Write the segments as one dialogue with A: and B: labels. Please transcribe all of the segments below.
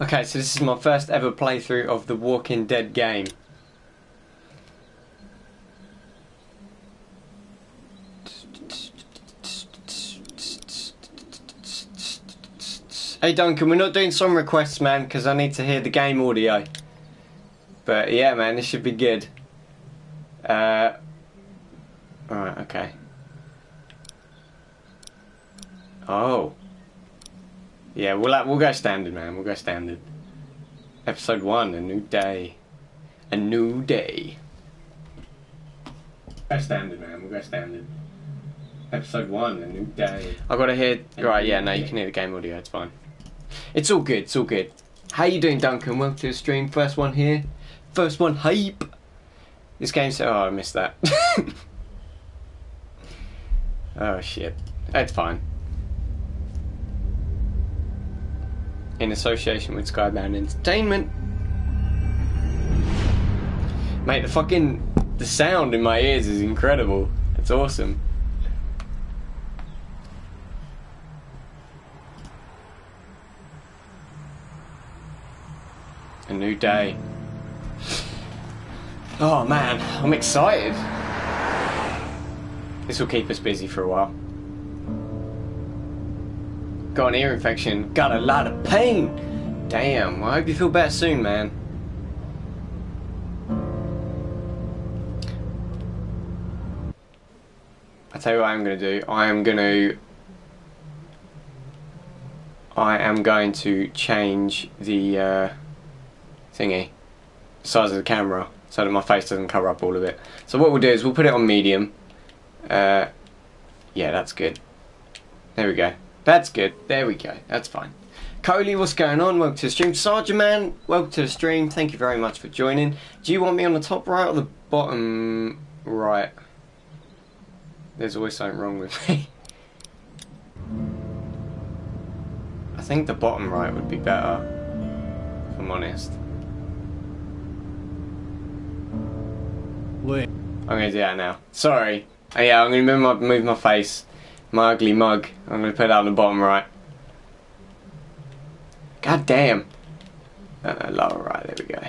A: Okay, so this is my first ever playthrough of the Walking Dead game. Hey Duncan, we're not doing song requests, man, because I need to hear the game audio. But yeah, man, this should be good. Uh, Alright, okay. Oh. Yeah, we'll uh, we'll go standard, man. We'll go standard. Episode one, a new day, a new day. Go standard, man. We'll go standard. Episode one, a new day. I gotta hear. Right, yeah, no, you can hear the game audio. It's fine. It's all good. It's all good. How you doing, Duncan? Welcome to the stream. First one here. First one hype. This game's. Oh, I missed that. oh shit. It's fine. In association with Skybound Entertainment. Mate, the fucking the sound in my ears is incredible. It's awesome. A new day. Oh man, I'm excited. This will keep us busy for a while. Got an ear infection. Got a lot of pain. Damn. I hope you feel better soon, man. I tell you what I'm to do. I am to. I am going to change the uh, thingy, size of the camera, so that my face doesn't cover up all of it. So what we'll do is we'll put it on medium. Uh, yeah, that's good. There we go. That's good. There we go. That's fine. Coley, what's going on? Welcome to the stream. Sergeant Man, welcome to the stream. Thank you very much for joining. Do you want me on the top right or the bottom right? There's always something wrong with me. I think the bottom right would be better, if I'm honest.
B: Wait.
A: I'm gonna do that now. Sorry. Oh, yeah, I'm gonna move my, move my face my ugly mug. I'm going to put that on the bottom right. God damn. Uh, lower right, there we go.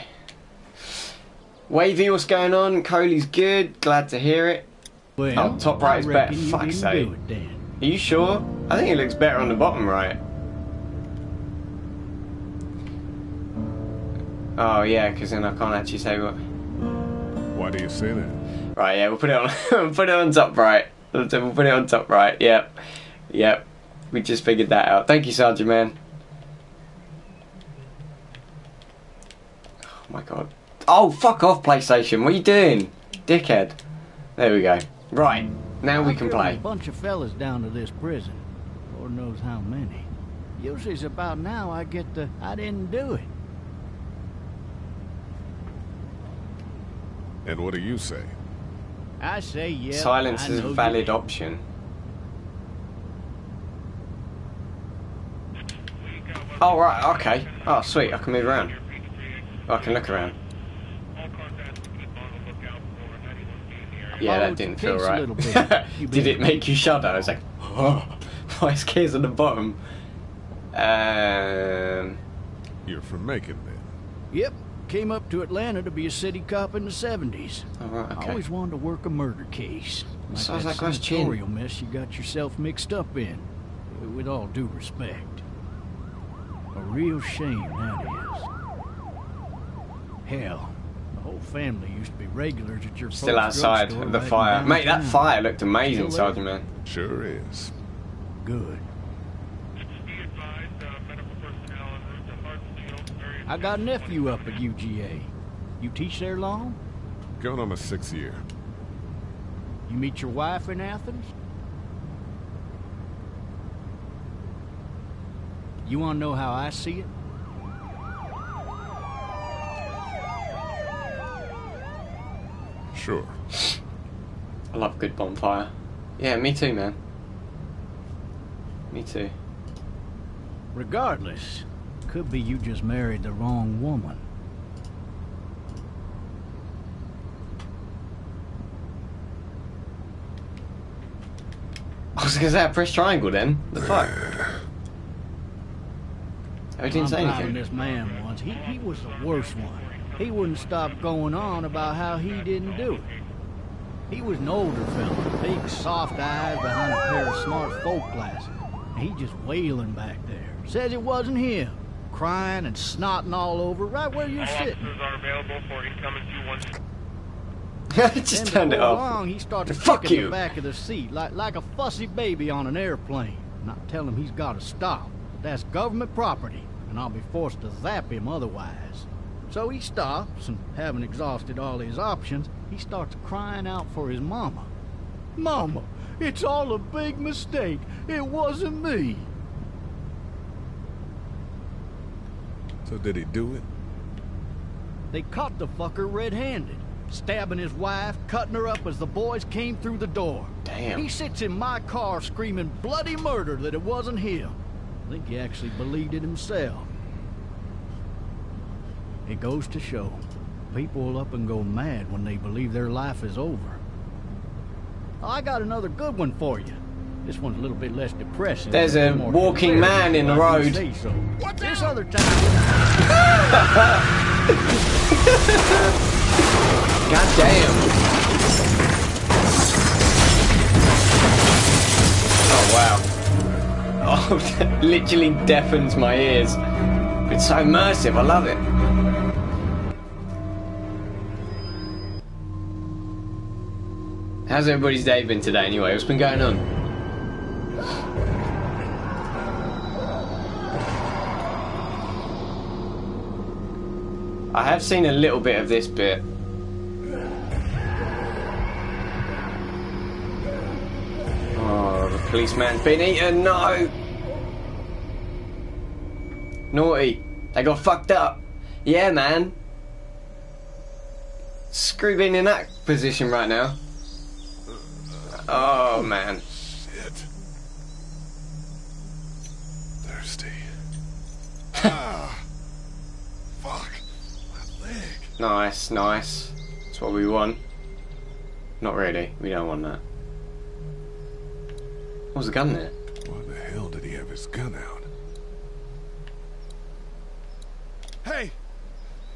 A: Wavy, what's going on? Coley's good. Glad to hear it.
B: Well,
A: oh, top right is better. Fuck's sake. Are you sure? I think it looks better on the bottom right. Oh yeah, because then I can't actually say what.
C: Why do you say that?
A: Right, yeah, we'll put it on. put it on top right. We'll put it on top right. Yep. Yep. We just figured that out. Thank you, Sergeant Man. Oh my god. Oh, fuck off, PlayStation. What are you doing? Dickhead. There we go. Right. Now we can play.
B: A bunch of fellas down to this prison. Lord knows how many. Usually it's about now I get the I didn't do it.
C: And what do you say?
B: I say yeah.
A: Silence is a valid option. Oh, right, okay. Oh, sweet, I can move around. Oh, I can look around. Yeah, that didn't feel right. Did it make you shudder? I was like, oh, my scares on the bottom. Um,
C: You're from Macon, then?
B: Yep, Came up to Atlanta to be a city cop in the 70s.
A: Oh, right, okay.
B: I always wanted to work a murder case.
A: Like Sounds
B: that
A: like
B: senatorial mess you got yourself mixed up in. With all due respect. A real shame, that is. Hell, the whole family used to be regulars at your
A: Still outside of the fire. Mate, that fire looked amazing, Sergeant Man.
C: Sure is.
B: Good. I got a nephew up at UGA. You teach there long?
C: Going on my sixth year.
B: You meet your wife in Athens? You want to know how I see it?
C: Sure.
A: I love good bonfire. Yeah, me too, man. Me too.
B: Regardless, could be you just married the wrong woman.
A: I was gonna say, press triangle then. The fuck? I didn't
B: I'm
A: say anything.
B: this man once. He, he was the worst one. He wouldn't stop going on about how he didn't do it. He was an older fella, big soft eyes behind a pair of smart folk glasses. And he just wailing back there. Says it wasn't him. Crying and snotting all over right where you're
D: All
B: sitting.
D: officers are available for incoming 212.
A: Just
B: Then
A: turned it off.
B: long, he started
A: Fuck
B: kicking
A: you.
B: the back of the seat like, like a fussy baby on an airplane. And I tell him he's got to stop. That's government property, and I'll be forced to zap him otherwise. So he stops, and having exhausted all his options, he starts crying out for his mama. Mama, it's all a big mistake. It wasn't me.
C: So did he do it?
B: They caught the fucker red-handed, stabbing his wife, cutting her up as the boys came through the door.
A: Damn.
B: He sits in my car screaming bloody murder that it wasn't him. I think he actually believed it himself. It goes to show, people will up and go mad when they believe their life is over. I got another good one for you. This one's a little bit less depressing.
A: There's a walking man in the road.
B: say so. This other time,
A: God damn. Oh wow. Oh, that literally deafens my ears. It's so immersive, I love it. How's everybody's day been today anyway? What's been going on? I have seen a little bit of this bit. Oh, the policeman's been eaten. No. Naughty. They got fucked up. Yeah, man. Screw being in that position right now. Oh, man.
C: Shit. Thirsty. ah. Fuck. My leg.
A: Nice, nice. That's what we want. Not really. We don't want that. What was the gun there?
C: Why the hell did he have his gun out? Hey!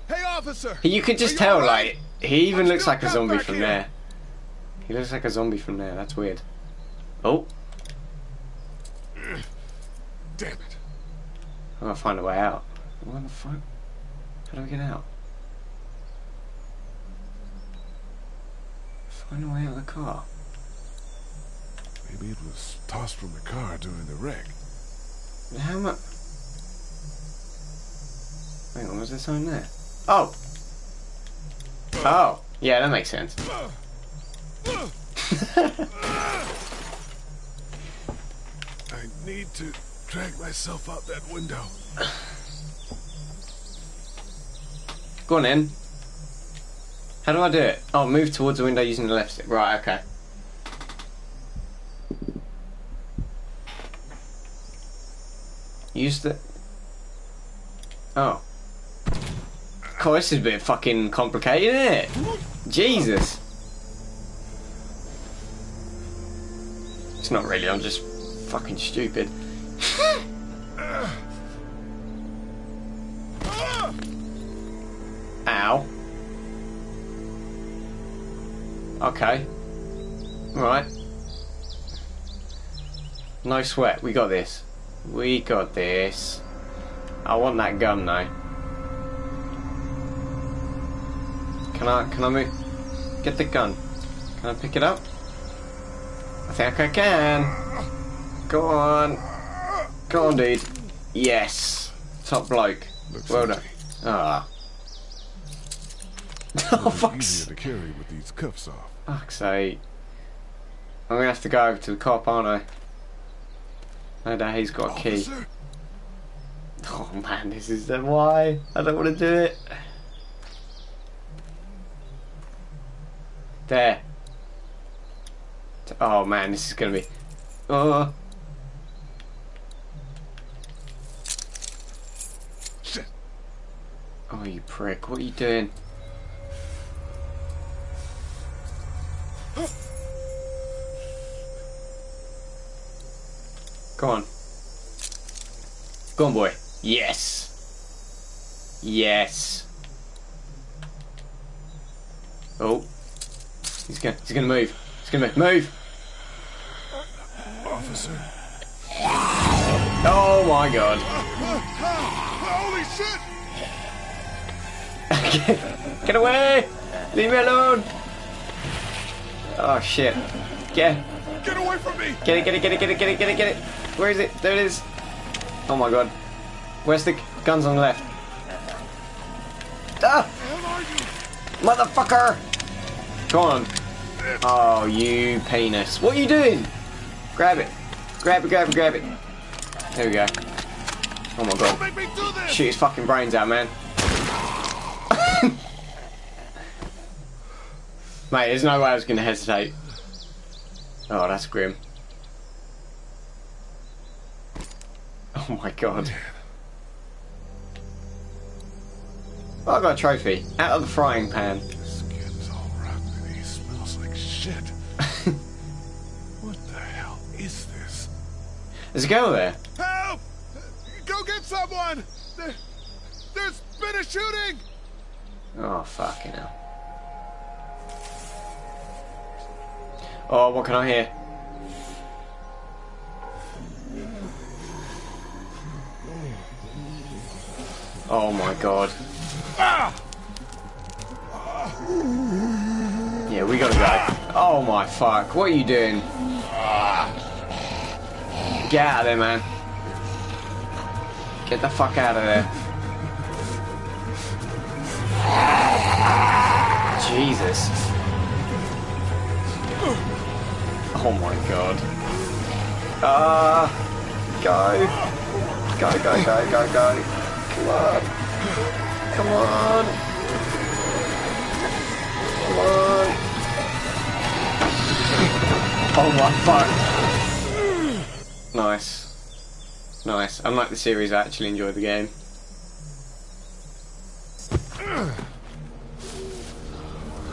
C: Hey, officer!
A: You could just tell,
C: alright?
A: like, he even looks like a zombie from
C: here?
A: there. He looks like a zombie from there. That's weird. Oh,
C: Damn it.
A: I'm gonna find a way out. What the fuck? How do we get out? Find a way out of the car.
C: Maybe it was tossed from the car during the wreck.
A: How much? Hang on, was there something there? Oh! Oh! Yeah, that makes sense.
C: I need to drag myself out that window.
A: Go on in. How do I do it? Oh, move towards the window using the left stick. Right, okay. Use the. Oh. God, this is a bit fucking complicated, isn't it? Jesus. It's not really, I'm just fucking stupid. Okay. Right. No sweat. We got this. We got this. I want that gun though. Can I? Can I move? Get the gun. Can I pick it up? I think I can. Go on. Go on, dude. Yes. Top bloke.
C: Looks
A: well done. Ah. Oh
C: easier to carry with these cuffs off.
A: Fuck's sake. I'm gonna have to go over to the cop, aren't I? No doubt he's got a key.
C: Officer?
A: Oh man, this is the why. I don't want to do it. There. Oh man, this is gonna be. Oh.
C: Shit.
A: Oh, you prick. What are you doing? Go on. Go on, boy. Yes. Yes. Oh. He's gonna he's gonna move. He's gonna move. Move!
C: Officer.
A: Oh my god.
C: Holy shit!
A: get, get away! Leave me alone! Oh shit. Get
C: Get away from me!
A: get it, get it, get it, get it, get it, get it, get it. Where is it? There it is. Oh my god. Where's the guns on the left? Ah!
C: Where are you?
A: Motherfucker! On. Oh, you penis. What are you doing? Grab it. Grab it, grab it, grab it. There we go. Oh my god.
C: make me do this!
A: Shoot his fucking brains out, man. Mate, there's no way I was going to hesitate. Oh, that's grim. Oh my god. Oh, I got a trophy. Out of the frying pan.
C: This Skin's all rotten and he smells like shit. what the hell is this?
A: There's a girl there.
C: Help! Go get someone! There, there's been a shooting!
A: Oh, fucking hell. Oh, what can I hear? Oh my god. Yeah, we gotta go. Oh my fuck, what are you doing? Get out of there, man. Get the fuck out of there. Jesus. Oh my god. Ah, go. Go, go, go, go, go. Come on. Come on. Come on. Oh my fuck. Nice. Nice. Unlike the series, I actually enjoyed the game.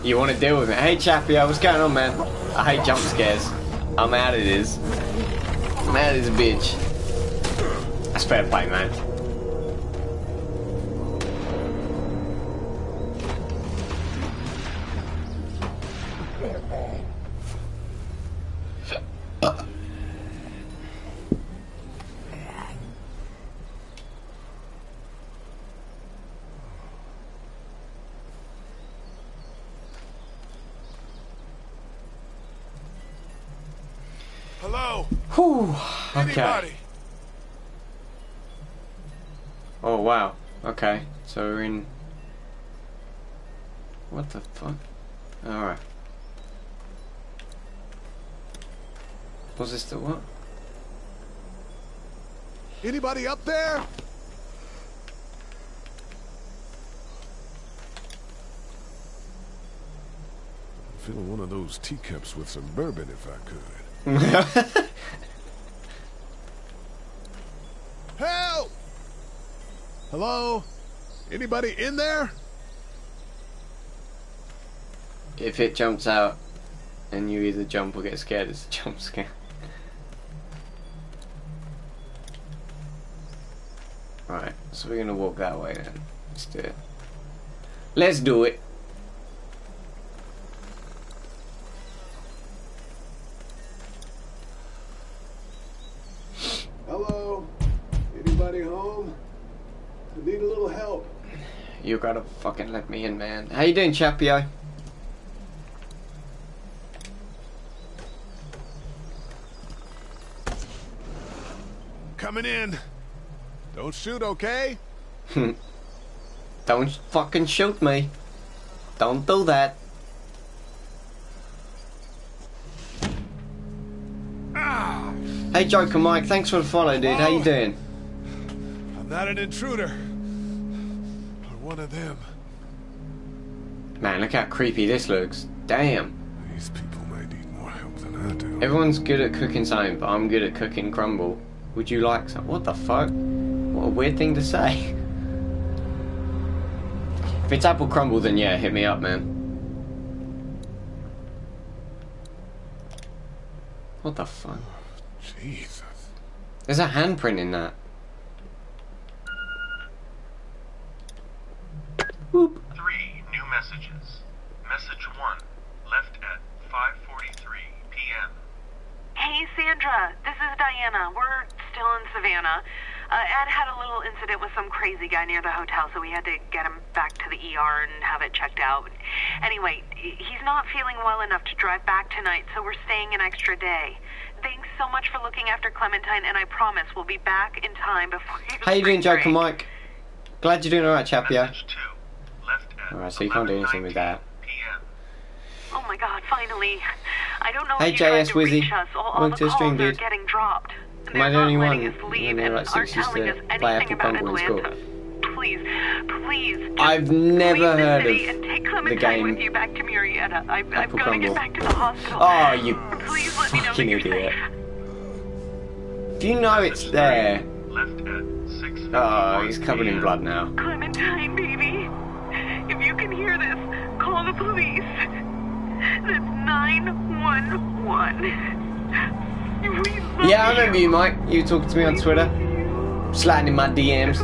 A: You want to deal with it? Hey, Chappie, what's going on, man? I hate jump scares. I'm out of this. I'm out of this bitch. That's fair play, man.
C: Hello?
A: Whew. Okay.
C: Anybody?
A: Oh, wow. Okay. So we're in... What the fuck? Alright. Was this the what?
C: Anybody up there? Fill one of those teacups with some bourbon if I could. Help! Hello? Anybody in there?
A: if it jumps out and you either jump or get scared, it's a jump scare. Right, so we're gonna walk that way then. Let's do it. Let's do it. Gotta fucking let me in, man. How you doing, Chapio?
C: Coming in. Don't shoot, okay?
A: Don't fucking shoot me. Don't do that.
C: Ah!
A: Hey, Joker Mike, thanks for the follow, dude. How you
C: Oh.
A: doing?
C: I'm not an intruder. One of them.
A: Man, look how creepy this looks. Damn.
C: These people may need more help than I do.
A: Everyone's good at cooking something, but I'm good at cooking crumble. Would you like some? What the fuck? What a weird thing to say. If it's apple crumble, then yeah, hit me up, man. What the fuck?
C: Jesus.
A: There's a handprint in that.
E: Savannah. We're still in Savannah. Uh, Ed had a little incident with some crazy guy near the hotel, so we had to get him back to the ER and have it checked out. Anyway, he's not feeling well enough to drive back tonight, so we're staying an extra day. Thanks so much for looking after Clementine, and I promise we'll be back in time before you.
A: How you doing, Joker Mike? Glad you're doing alright, chap, yeah?
D: Message two. Left at
A: Alright, so you can't do anything with that.
D: PM.
E: Oh my God! Finally, I don't know
A: Hey,
E: if you tried
A: JS
E: to
A: Wizzy.
E: reach us. All, all
A: Welcome
E: the
A: to the
E: calls
A: stream,
E: are
A: dude.
E: getting dropped.
A: Am I the only one
E: us
A: when
E: leave and
A: like
E: aren't
A: six used
E: telling
A: to
E: us
A: play uh,
E: anything
A: Apple
E: about
A: in school?
E: Atlanta. Please, please.
A: I've never
E: leave the
A: heard
E: city
A: of
E: and take
A: the
E: Clementine
A: game
E: with you back to Murrieta. I, I've got to get back to the hospital.
A: Oh, you
E: Please let me know that
A: fucking
E: you're
A: idiot.
E: safe.
A: Do you know it's there?
D: Left at 6
A: Oh, he's covered in blood now.
E: Clementine, baby. If you can hear this, call the police. That's 911. We love
A: Yeah, I remember you, Mike. You were talking to me on Twitter. Sliding in my DMs.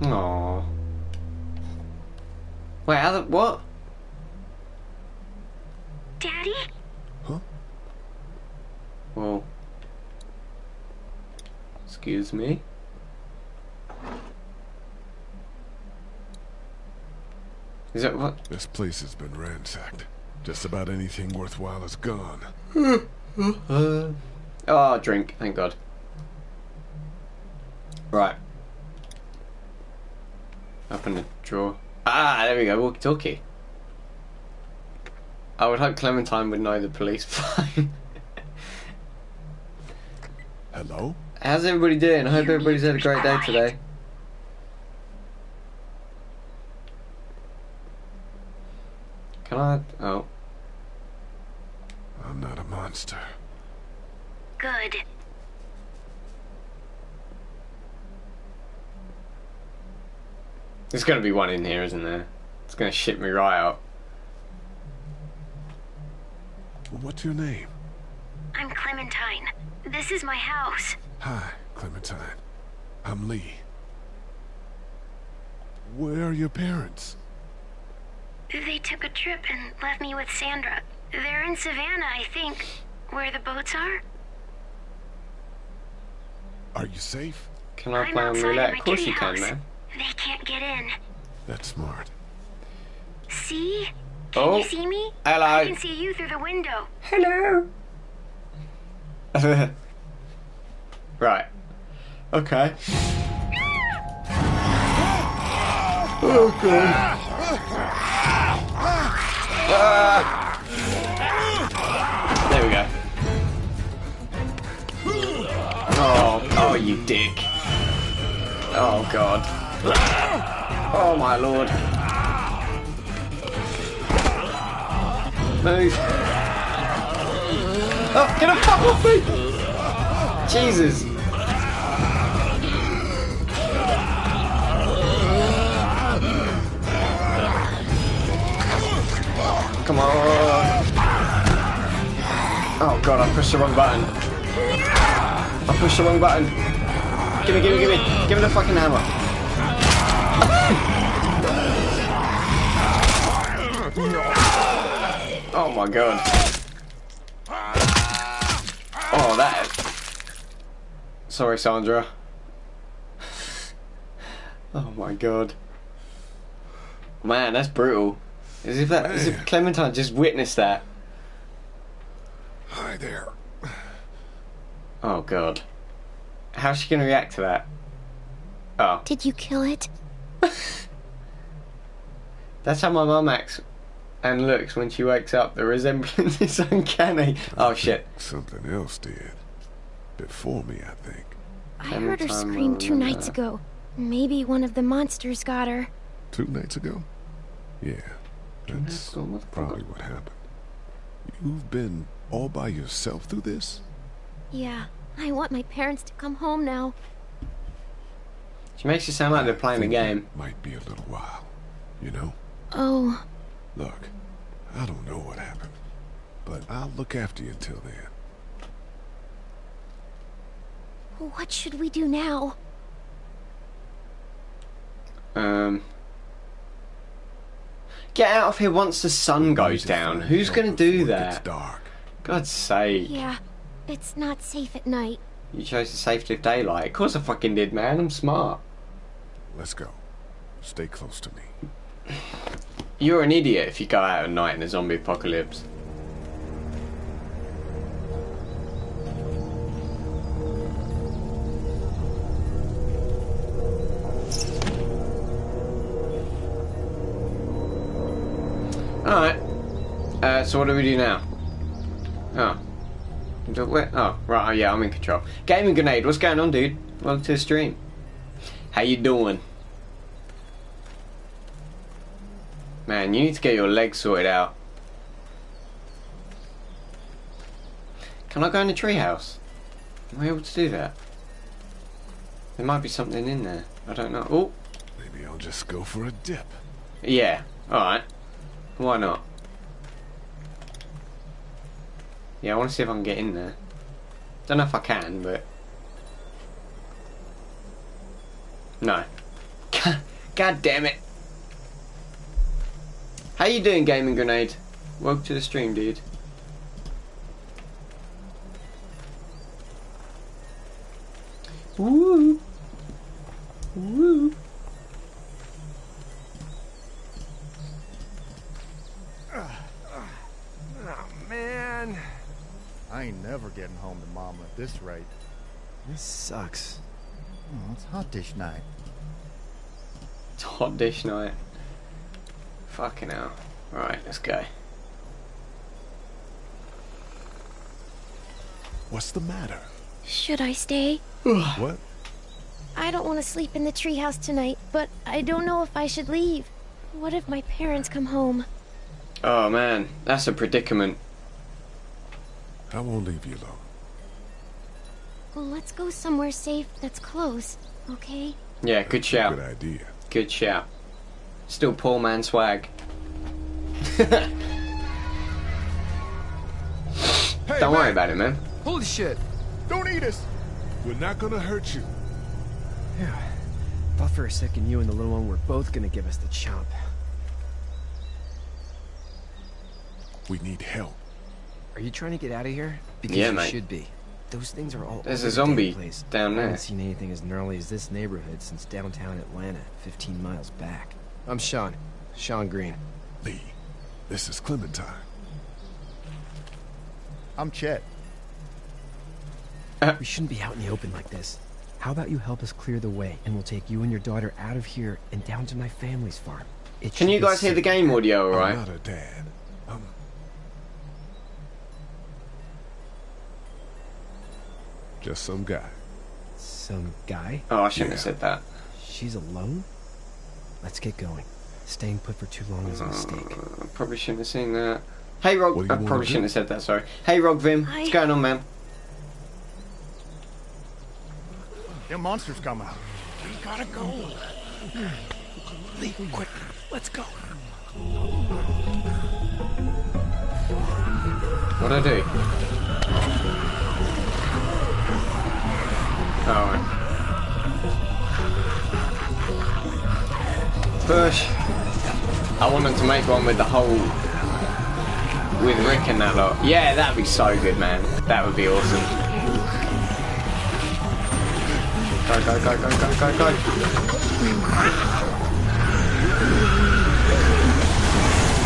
E: We.
A: Aww. Wait, how the, what?
F: Daddy? Huh?
A: Well. Excuse me? Is that what?
C: This place has been ransacked. Just about anything worthwhile is gone.
A: Oh, drink, thank God. Right. Open the drawer. Ah, there we go, walkie talkie. I would hope Clementine would know the police fine.
C: Hello?
A: How's everybody doing? I hope everybody's had a great day today. Can I? Oh.
C: I'm not a monster.
F: Good.
A: There's gonna be one in here, isn't there? It's gonna shit me right out.
C: What's your name?
F: I'm Clementine. This is my house.
C: Hi, Clementine. I'm Lee. Where are your parents?
F: They took a trip and left me with Sandra. They're in Savannah, I think. Where the boats are?
C: Are you safe?
A: Can I
F: I'm
A: play on
F: outside
A: roulette?
F: my
A: Of course you can,
F: treehouse.
A: man.
F: They can't get in.
C: That's smart.
F: See? Can
A: Oh,
F: you see me?
A: hello.
F: I can see you through the window.
A: Hello. right. Okay. Oh god. Ah. There we go. Oh, oh, you dick. Oh god. Oh my lord. Move. Oh, get fuck off me! Jesus. Come on. Oh god, I pushed the wrong button. I pushed the wrong button. Give me, give me, give me. Give me the fucking hammer. Oh my god. Oh, that. Sorry, Sandra. oh my god. Man, that's brutal. As if that, as if Clementine just witnessed that.
C: Hi there.
A: Oh god. How's she gonna react to that? Oh,
F: Did you kill it?
A: that's how my mum acts and looks when she wakes up. The resemblance is uncanny. Oh shit.
C: Something else did. Before me, I think.
F: I heard her scream two
A: uh,
F: nights ago. Maybe one of the monsters got her.
C: Two nights ago? Yeah. That's probably what happened. You've been all by yourself through this?
F: Yeah, I want my parents to come home now.
A: She makes it sound like they're playing a
C: Think it
A: game.
C: Might be a little while. You know?
F: Oh,
C: Look, I don't know what happened, but I'll look after you until then.
F: what should we do now?
A: Um. Get out of here once the sun goes down. Who's gonna do that?
C: It's dark.
A: God's sake.
G: Yeah, it's not safe at night.
A: You chose the safety of daylight. Of course I fucking did, man. I'm smart.
C: Let's go. Stay close to me.
A: You're an idiot if you go out at night in a zombie apocalypse. Alright. Uh, so what do we do now? Oh. Where- Oh, right, oh, yeah, I'm in control. Gaming Grenade, what's going on, dude? Welcome to the stream. How you doing? Man, you need to get your legs sorted out. Can I go in the treehouse? Am I able to do that? There might be something in there. I don't know. Oh,
C: Maybe I'll just go for a dip.
A: yeah. Alright. Why not? Yeah, I want to see if I can get in there. Don't know if I can, but... No. God damn it. How you doing, Gaming Grenade? Welcome to the stream, dude. Woo! Woo!
H: Oh, man.
B: I ain't never getting home to Mama at this rate.
H: This sucks.
B: Oh, it's hot dish night.
A: It's hot dish night. Fucking hell. Right, let's go.
C: What's the matter?
G: Should I stay?
C: What?
G: I don't want to sleep in the treehouse tonight, but I don't know if I should leave. What if my parents come home?
A: Oh man, that's a predicament.
C: I won't leave you alone.
G: Well, let's go somewhere safe that's close, okay?
A: Yeah, good shout.
C: Good idea.
A: Good shout. Still poor man swag.
C: Hey,
A: Don't worry about it, man.
H: Holy shit.
C: Don't eat us. We're not gonna hurt you.
H: Yeah. Thought for a second you and the little one were both gonna give us the chomp.
C: We need help.
H: Are you trying to get out of here? Because
A: Yeah,
H: you
A: mate.
H: should be. Those things are all
A: There's
H: over
A: a
H: the
A: zombie
H: place.
A: down there.
H: I haven't seen anything as gnarly as this neighborhood since downtown Atlanta, 15 miles back. I'm Shawn. Shawn Greene.
C: Lee, this is Clementine.
B: I'm Chet.
H: We shouldn't be out in the open like this. How about you help us clear the way, and we'll take you and your daughter out of here and down to my family's farm. It
A: Can you guys hear the game audio
C: I'm
A: alright?
C: not a dad. I'm just some guy.
H: Some guy?
A: Oh, I shouldn't
C: Yeah.
A: have said that.
H: She's alone? Let's get going. Staying put for too long is a mistake.
A: Uh, I probably shouldn't have seen that. Hey, Rog. I probably shouldn't have said that, sorry. Hey, Rog Vim.
G: Hi.
A: What's going on, man?
B: Them monsters come out we coming.
H: Lee, quick, let's go.
A: What'd I do? Alright. Push. I want to make one with the whole... With Rick and that lot. Yeah, that'd be so good, man. That would be awesome. Go, go, go, go, go, go, go.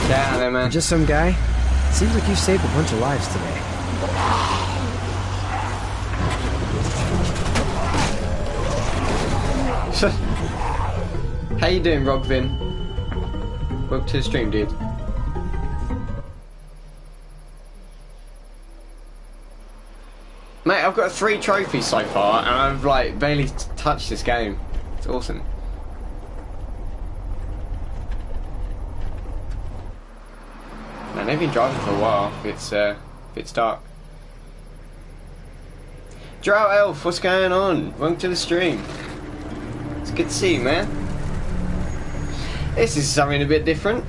A: Down there, man.
H: Just some guy? Seems like you saved a bunch of lives today.
A: How you doing, Rogvin? Welcome to the stream, dude. Mate, I've got three trophies so far, and I've like barely touched this game. It's awesome. Man, they've been driving for a while. It's uh, it's dark. Drow Elf, what's going on? Welcome to the stream. It's good to see you, man. This is something a bit different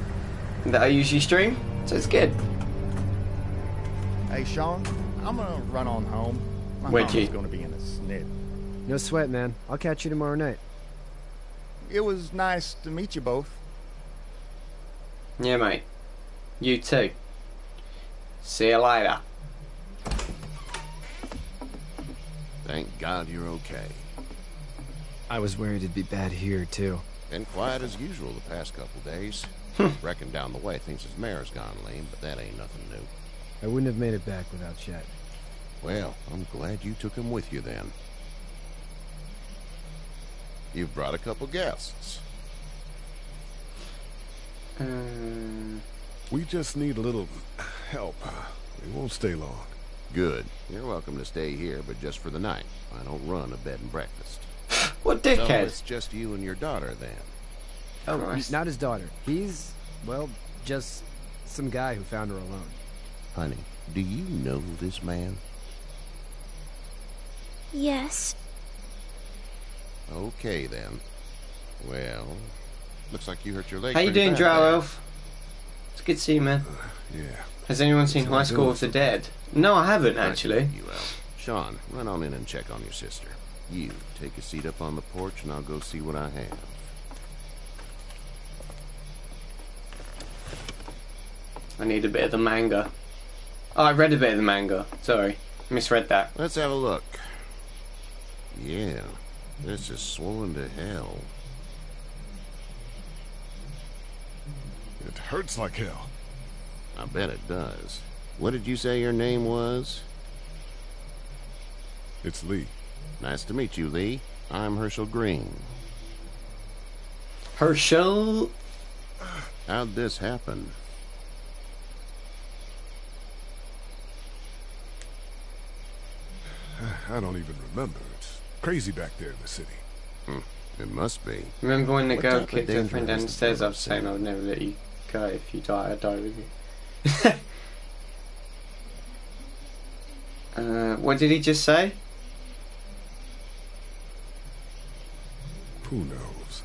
A: that I usually stream, so it's good.
B: Hey, Shawn, I'm gonna run on home. My
A: Where'd
B: mama's gonna be in a snit.
H: No sweat, man. I'll catch you tomorrow night.
B: It was nice to meet you both.
A: Yeah, mate. You too. See you later.
I: Thank God you're okay.
H: I was worried it'd be bad here, too.
I: Been quiet as usual the past couple days. Reckon down the way thinks his mare's gone lame, but that ain't nothing new.
H: I wouldn't have made it back without Chet.
I: Well, I'm glad you took him with you then. You've brought a couple guests.
A: Um,
C: We just need a little help. We won't stay long.
I: Good. You're welcome to stay here, but just for the night. I don't run a bed and breakfast.
A: what
I: So
A: dickhead?
I: it's just you and your daughter then.
H: Oh,
A: Christ.
H: not his daughter. He's, well, just some guy who found her alone.
I: Honey, do you know this man?
G: Yes.
I: Okay then. Well, looks like you hurt your leg.
A: How you doing,
I: bad
A: Drow. Elf? It's good to see you, man.
C: Yeah.
A: Has anyone seen High School
C: doing
A: of the Dead? No, I haven't actually.
I: You Shawn, run on in and check on your sister. You take a seat up on the porch, and I'll go see what I have.
A: I need a bit of the manga. Oh, I read a bit of the manga. Sorry, misread that.
I: Let's have a look. Yeah, this is swollen to hell.
C: It hurts like hell.
I: I bet it does. What did you say your name was?
C: It's Lee.
I: Nice to meet you, Lee. I'm Hershel Greene.
A: Hershel.
I: How'd this happen?
C: I don't even remember. It's crazy back there in the city.
I: It must be.
A: Remember when the
I: What
A: girl kicked her friend down
I: is
A: the
I: the
A: stairs
I: girl
A: after saying
I: saying?
A: I would never let you go if you die, I'd die with you. uh, what did he just say?
C: Who knows?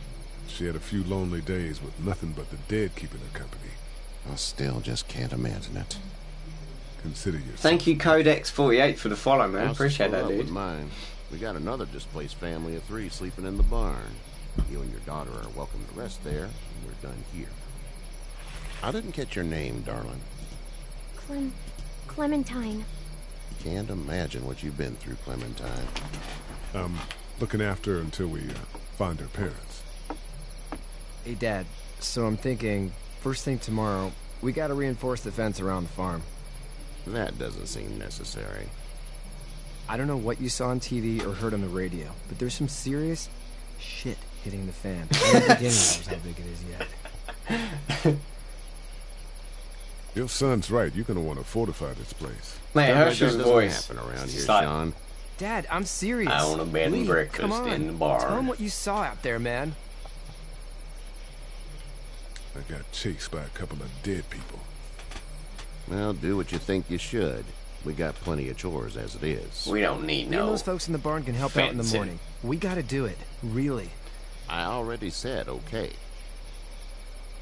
C: She had a few lonely days with nothing but the dead keeping her company.
I: I still just can't imagine it.
C: Consider yourself.
A: Thank you, Codex48, for the follow, man.
I: I'll
A: Appreciate that,
I: up with
A: dude.
I: Mine. We got another displaced family of three sleeping in the barn. You and your daughter are welcome to rest there, and we're done here. I didn't catch your name, darling.
G: Clem... Clementine.
I: Can't imagine what you've been through, Clementine.
C: I'm looking after her until we uh, find her parents.
H: Hey, Dad. So I'm thinking, first thing tomorrow, we gotta reinforce the fence around the farm.
I: That doesn't seem necessary.
H: I don't know what you saw on TV or heard on the radio, but there's some serious shit hitting the fan. I don't think anyone knows how big it is yet.
C: Your son's right. You're going to want to fortify this place.
A: Mate,
I: Stuff like
A: Hershel's
I: that doesn't
A: voice.
I: happen around here,
A: like-
I: Shawn.
H: Dad, I'm serious.
A: I own a bed and
H: Lee,
A: breakfast
H: come on.
A: in the barn.
H: Tell him what you saw out there, man.
C: I got chased by a couple of dead people.
I: Well, do what you think you should. We got plenty of chores as it is.
A: We don't need
H: Me and
A: no.
H: those folks in the barn can help out in the morning. We gotta do it. Really.
I: I already said okay.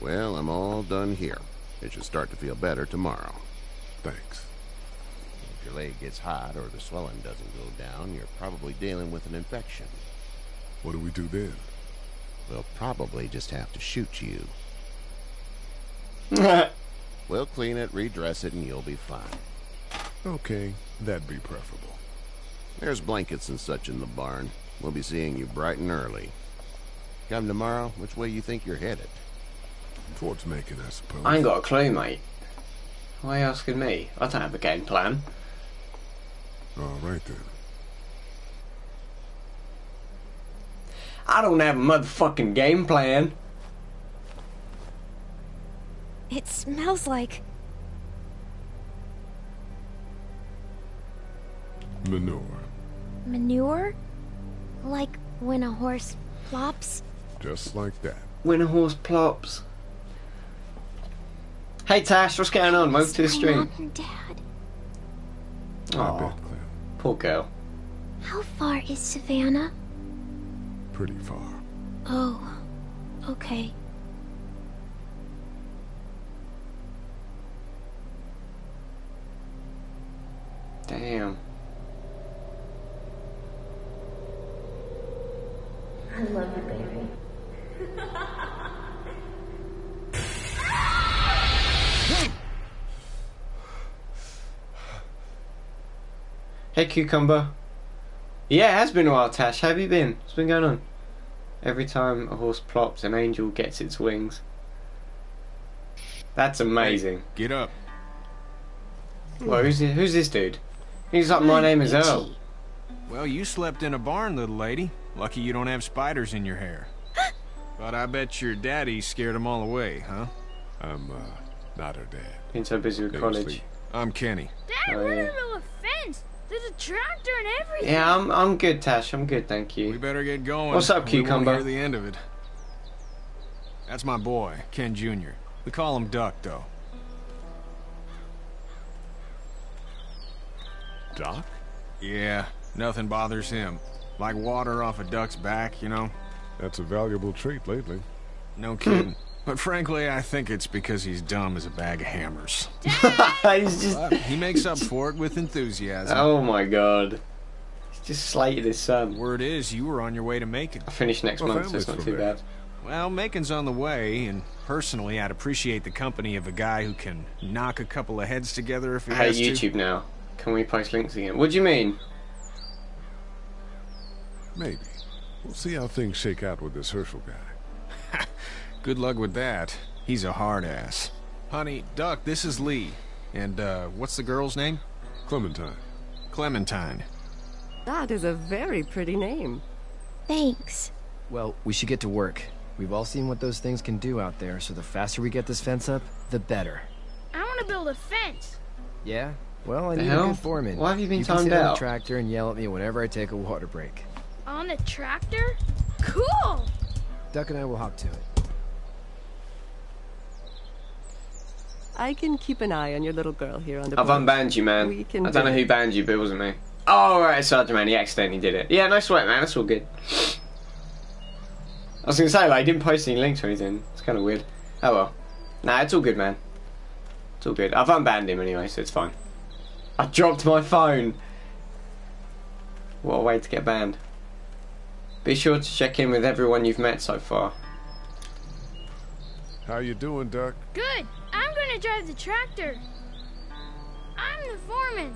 I: Well, I'm all done here. It should start to feel better tomorrow.
C: Thanks.
I: If your leg gets hot or the swelling doesn't go down, you're probably dealing with an infection.
C: What do we do then?
I: We'll probably just have to shoot you. We'll clean it, redress it, and you'll be fine.
C: Okay, that'd be preferable.
I: There's blankets and such in the barn. We'll be seeing you bright and early. Come tomorrow, which way you think you're headed?
C: Towards Macon, I suppose.
A: I ain't got a clue, mate. Why are you asking me? I don't have a game plan.
C: All right then.
A: I don't have a motherfucking game plan.
G: It smells like...
C: Manure.
G: manure? Like when a horse flops?
C: Just like that.
A: When a horse plops. Hey Tash, what's going on? Welcome to the
G: My
A: stream.
G: mom and dad.
C: I
A: Aw, poor girl.
G: How far is Savannah?
C: Pretty far.
G: Oh, okay.
A: Damn.
J: I love you, baby.
A: Hey, Cucumber. Yeah, it has been a while, Tash. How have you been? What's been going on? Every time a horse plops, an angel gets its wings. That's amazing.
J: Get up.
A: Well, who's this, who's this dude? He's like, my name is Earl.
J: Well, you slept in a barn, little lady. Lucky you don't have spiders in your hair. but I bet your daddy scared them all away, huh?
C: I'm, uh, not her dad.
A: Been so busy with
C: Name's
A: college.
C: Lee.
J: I'm Kenny.
K: Dad,
A: Oh,
K: we're in
A: yeah.
K: the middle of a fence. There's a tractor and everything.
A: Yeah, I'm I'm good, Tash. I'm good, thank you.
J: We better get going.
A: What's up,
J: or we won't
A: Cucumber?
J: hear the end of it. That's my boy, Ken Jr. We call him Duck, though.
C: Doc?
J: Yeah, nothing bothers him. Like water off a duck's back, you know?
C: That's a valuable trait lately.
J: No kidding. But frankly, I think it's because he's dumb as a bag of hammers.
A: He's just.
J: But he makes up for it with enthusiasm.
A: Oh my god. He's just slated his son.
J: Word is, you were on your way to Macon.
A: I finish next
C: Well,
A: month, so it's not too
C: from
A: bad.
J: Well, Macon's on the way, and personally, I'd appreciate the company of a guy who can knock a couple of heads together if he
A: I hate
J: has to.
A: YouTube now. Can we post links again? What do you mean?
C: Maybe. We'll see how things shake out with this Hershel guy.
J: Good luck with that. He's a hard ass. Honey, Duck, this is Lee. And, uh, what's the girl's name?
C: Clementine.
J: Clementine.
L: That is a very pretty name.
G: Thanks.
H: Well, we should get to work. We've all seen what those things can do out there, so the faster we get this fence up, the better.
K: I want to build a fence.
H: Yeah? Well, I
A: The
H: need
A: hell?
H: a good foreman.
A: Why have you been
H: you can
A: timed
H: sit on the tractor and yell at me whenever I take a water break.
K: On the tractor? Cool!
H: Duck and I will hop to it.
L: I can keep an eye on your little girl here on the
A: I've
L: boat.
A: unbanned you, man.
L: We can
A: I don't
L: do
A: know who banned you, but it wasn't me. Oh, right, Sergeant Man. He accidentally did it. Yeah, no sweat, man. That's all good. I was going to say, like, he didn't post any links or anything. It's kind of weird. Oh, well. Nah, it's all good, man. It's all good. I've unbanned him anyway, so it's fine. I dropped my phone. What a way to get banned. Be sure to check in with everyone you've met so far.
C: How you doing, Duck?
K: Good. I'm going to drive the tractor. I'm the foreman.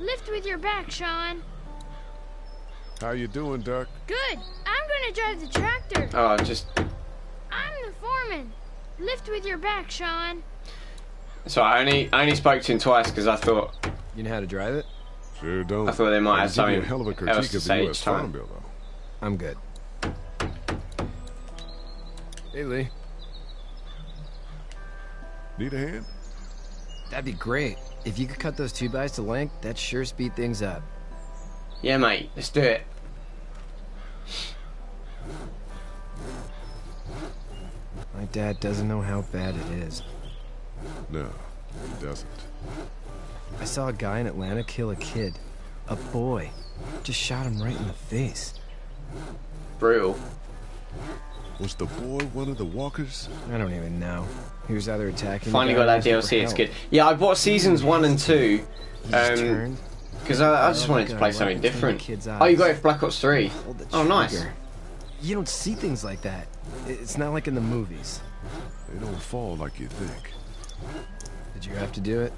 K: Lift with your back, Shawn.
C: How you doing, Duck?
K: Good. I'm going to drive the tractor.
A: Oh, just...
K: I'm the foreman. Lift with your back, Shawn.
A: So I only, I only spoke to him twice because I thought
H: You know how to drive it?
C: Sure don't.
A: I thought they might
C: I
A: have
C: can
A: something
C: a hell of a
A: else
C: critique
A: to
C: of
A: say
C: the
A: each
C: U.S.
A: time.
C: Farm Bill, though.
H: I'm good. Hey, Lee.
C: Need a hand?
H: That'd be great. If you could cut those two bys to length, that'd sure speed things up.
A: Yeah, mate, let's do it.
H: My dad doesn't know how bad it is.
C: No, he doesn't.
H: I saw a guy in Atlanta kill a kid. A boy. Just shot him right in the face.
A: Brutal.
C: Was the boy one of the walkers?
H: I don't even know. He was either attacking. the
A: Finally got that DLC. It's good. Yeah, I bought seasons one and two um, because I, I just
H: Oh
A: wanted to play something different.
H: kid's
A: Oh, you got
H: eyes.
A: it for Black Ops Three. Oh, nice.
H: You don't see things like that. It's not like in the movies.
C: They don't fall like you think.
H: Did you have to do it?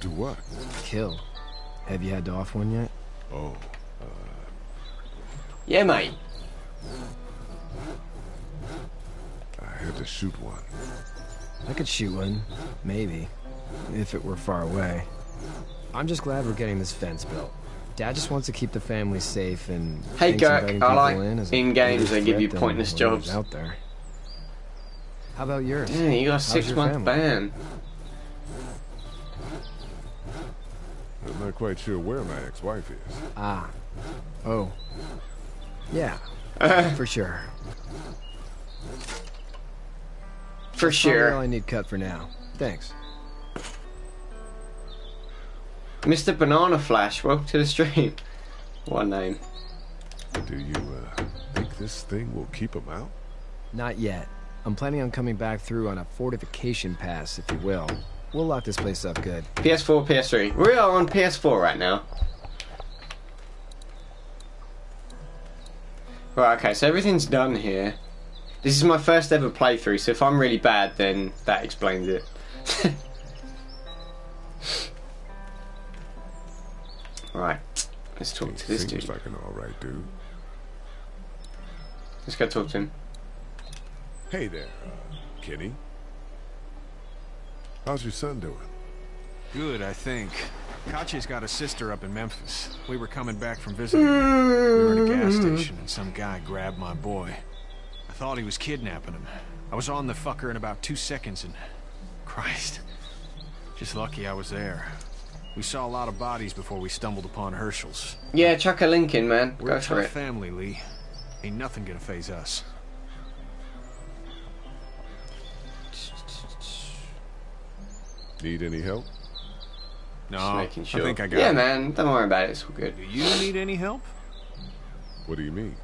C: Do what?
H: Kill. Have you had to off one yet?
C: Oh,
A: Yeah, mate.
C: I to shoot one.
H: I could shoot one, maybe, if it were far away. I'm just glad we're getting this fence built. Dad just wants to keep the family safe and.
A: Hey,
H: thinks
A: Gurk, I like
H: in
A: in games they give you pointless jobs.
H: out there. How about yours?
A: Yeah, you got a
H: How's six-month
A: ban.
C: I'm not quite sure where my ex-wife is.
H: Ah. Oh. Yeah. for sure.
A: For
H: Probably all
A: sure.
H: I need cut for now. Thanks.
A: Mr. Banana Flash, welcome to the stream. What name.
C: Do you uh, think this thing will keep him out?
H: Not yet. I'm planning on coming back through on a fortification pass, if you will. We'll lock this place up good.
A: PS4, PS3. We are on PS4 right now. Right, okay, so everything's done here. This is my first ever playthrough, so if I'm really bad, then that explains it. right. Let's talk to this
C: Seems
A: dude.
C: like an all right dude.
A: Let's go talk to him.
C: Hey there, uh, Kenny. How's your son doing?
J: Good, I think. Katjaa's got a sister up in Memphis. We were coming back from visiting. her. We were at a gas station and some guy grabbed my boy. I thought he was kidnapping him. I was on the fucker in about two seconds and... Christ. Just lucky I was there. We saw a lot of bodies before we stumbled upon Hershel's.
A: Yeah, chuck a link in, man.
J: We're
A: Go
J: a
A: for
J: tough
A: it.
J: family, Lee. Ain't nothing gonna phase us.
C: Need any help?
J: No,
A: Just making sure.
J: I think I got
A: yeah,
J: it.
A: man. Don't worry about it. It's all good.
J: Do you need any help?
C: What do you mean?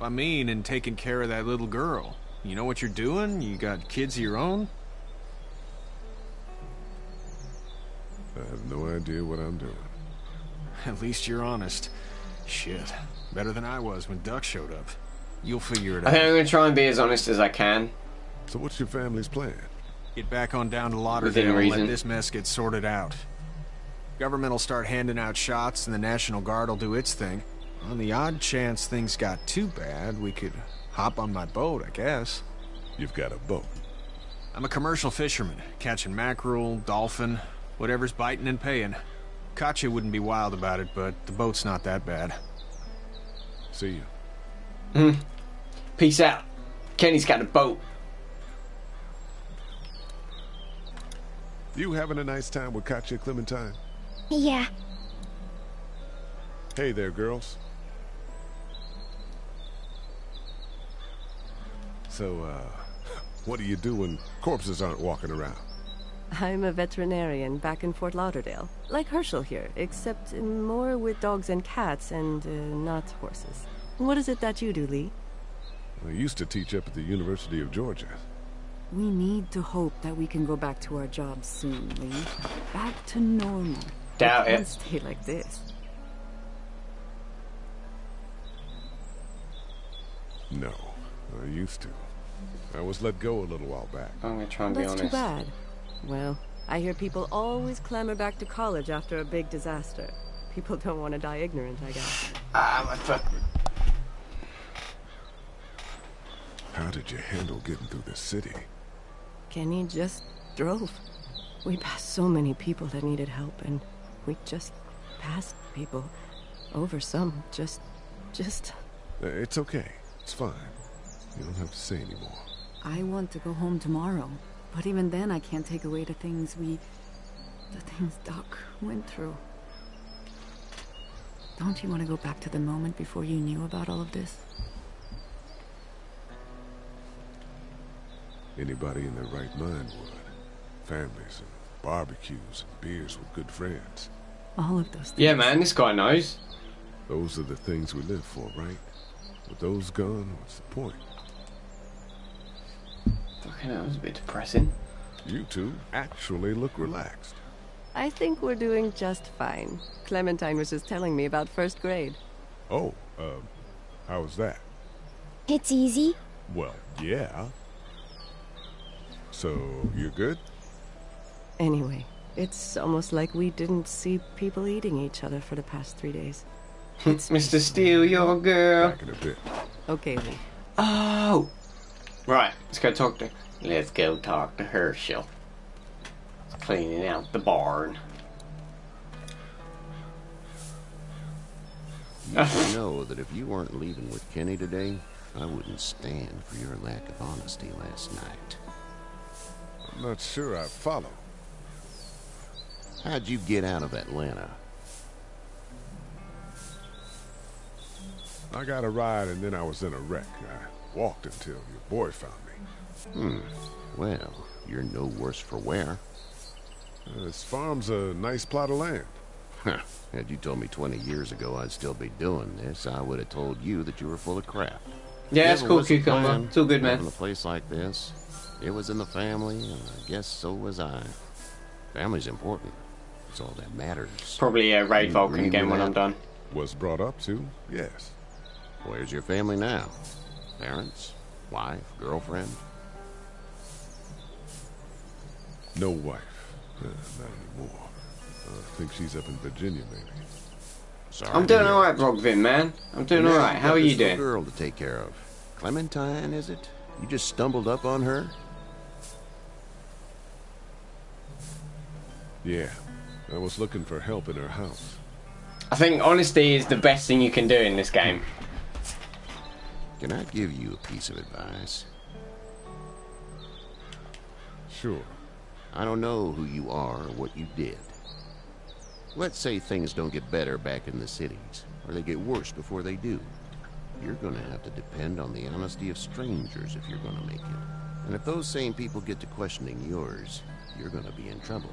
J: I mean, in taking care of that little girl. You know what you're doing? You got kids of your own?
C: I have no idea what I'm doing.
J: At least you're honest. Shit. Better than I was when Duck showed up. You'll figure it out.
A: I
J: out.
A: think I'm going to try and be as honest as I can.
C: So what's your family's plan?
J: Get back on down to Lauderdale and let this mess get sorted out. Government will start handing out shots and the National Guard will do its thing. On the odd chance things got too bad, we could hop on my boat, I guess.
C: You've got a boat.
J: I'm a commercial fisherman, catching mackerel, dolphin, whatever's biting and paying. Katjaa wouldn't be wild about it, but the boat's not that bad.
C: See you.
A: Hmm. Peace out. Kenny's got a boat.
C: You having a nice time with Katjaa Clementine?
G: Yeah.
C: Hey there, girls. So, uh, what do you do when corpses aren't walking around?
L: I'm a veterinarian back in Fort Lauderdale. Like Hershel here, except more with dogs and cats and uh, not horses. What is it that you do, Lee?
C: I used to teach up at the University of Georgia.
M: We need to hope that we can go back to our jobs soon, Lee. Back to normal.
A: Doubt it.
L: Can't stay like this.
C: No, I used to. I was let go a little while back.
A: I'm going to try and be
L: That's
A: honest.
L: too bad. Well, I hear people always clamor back to college after a big disaster. People don't want to die ignorant, I guess.
A: Ah, my foot.
C: How did you handle getting through the city?
L: Kenny just drove. We passed so many people that needed help, and we just passed people. Over some, just, just.
C: Uh, It's okay. It's fine. You don't have to say anymore.
M: I want to go home tomorrow. But even then, I can't take away the things we. the things Doc went through. Don't you want to go back to the moment before you knew about all of this?
C: Anybody in their right mind would. Families and barbecues and beers with good friends.
M: All of those things.
A: Yeah, man. This guy knows.
C: Those are the things we live for, right? With those gone, what's the point?
A: Fucking hell, that was a bit depressing.
C: You two actually look relaxed.
L: I think we're doing just fine. Clementine was just telling me about first grade.
C: Oh, uh, how was that?
G: It's easy.
C: Well, yeah. So, you're good?
L: Anyway, it's almost like we didn't see people eating each other for the past three days.
A: It's Mr. Steele, your girl.
C: Back in a bit.
L: Okay, Lee.
A: Oh. Right, let's go talk to. Let's go talk to Hershel. He's cleaning out the barn.
I: You should know that if you weren't leaving with Kenny today, I wouldn't stand for your lack of honesty last night.
C: I'm not sure I follow.
I: How'd you get out of Atlanta?
C: I got a ride and then I was in a wreck. I walked until your boy found me.
I: Hmm. Well, you're no worse for wear.
C: Uh, this farm's a nice plot of land.
I: Huh. Had you told me 20 years ago I'd still be doing this, I would have told you that you were full of crap.
A: Yeah, it's
I: Never
A: cool, cucumber.
I: plan,
A: It's all good, man.
I: In a place like this. It was in the family, and I guess so was I. Family's important. It's all that matters.
A: Probably a raid Vulcan
I: agree
A: again
I: with
A: when I'm done.
C: Was brought up to, yes.
I: Where's your family now? Parents? Wife? Girlfriend?
C: No wife. Uh, not anymore. Uh, I think she's up in Virginia, maybe.
I: Sorry
A: I'm doing
I: hear
A: alright, Brogvin, man. I'm doing
I: Now
A: alright. How are
I: this
A: you
I: little
A: doing?
I: girl to take care of. Clementine, is it? You just stumbled up on her?
C: Yeah. I was looking for help in her house.
A: I think honesty is the best thing you can do in this game.
I: Can I give you a piece of advice?
C: Sure.
I: I don't know who you are or what you did. Let's say things don't get better back in the cities, or they get worse before they do. You're gonna have to depend on the honesty of strangers if you're gonna make it. And if those same people get to questioning yours, you're gonna be in trouble.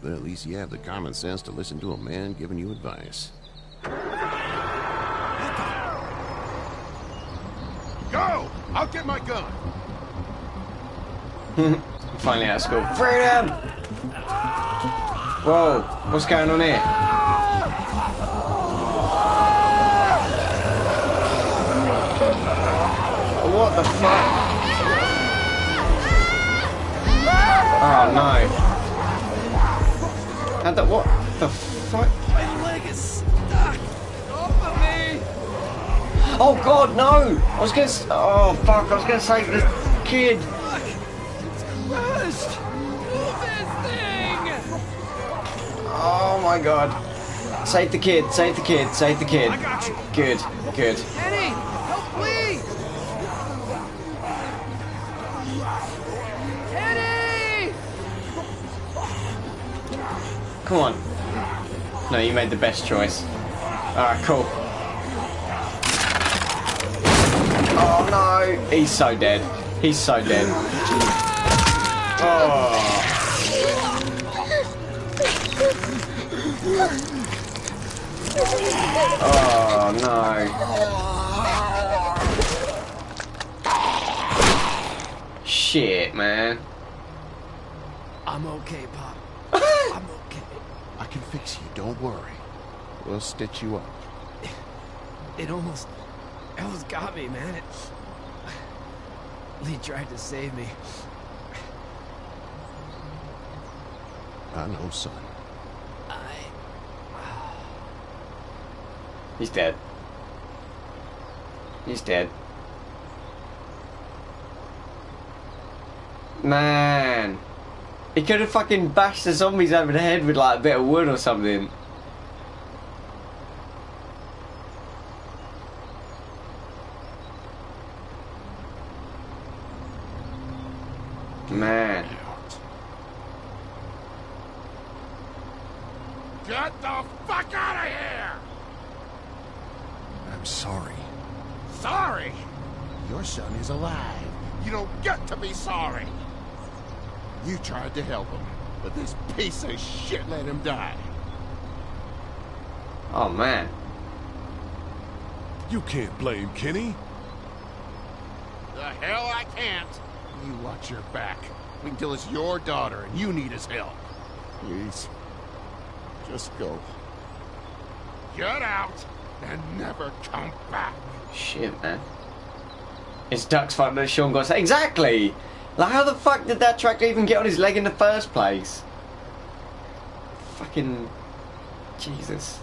I: But at least you have the common sense to listen to a man giving you advice.
C: Go! I'll get my gun.
A: Finally out of school. Freedom! Whoa, what's going on here? What the fuck? Oh no. And the, what the fuck? Oh god, no! I was gonna. s- Oh fuck! I was gonna save the kid.
H: Crushed. Move this thing.
A: Oh my god! Save the kid! Save the kid! Save the kid! Good, good.
H: Kenny, help please. Kenny.
A: Come on. No, you made the best choice. Alright, cool. Oh no! He's so dead. He's so dead. Oh. Oh no. Shit, man.
H: I'm okay, Pop. I'm okay.
I: I can fix you, don't worry. We'll stitch you up.
H: It almost, it almost got me, man. It. Lee tried to save me.
I: I know, son.
H: I.
A: He's dead. He's dead. Man. He could have fucking bashed the zombies over the head with like a bit of wood or something. Man.
C: Get the fuck out of here!
J: I'm sorry.
C: Sorry? Your son is alive. You don't get to be sorry. You tried to help him, but this piece of shit let him die.
A: Oh man.
C: You can't blame Kenny. The hell I can't. You watch your back. Wait until it's your daughter and you need his help. Please. Just go. Get out and never come back.
A: Shit, man. It's Duck's fault that Shawn got exactly. Like, how the fuck did that tractor even get on his leg in the first place? Fucking Jesus.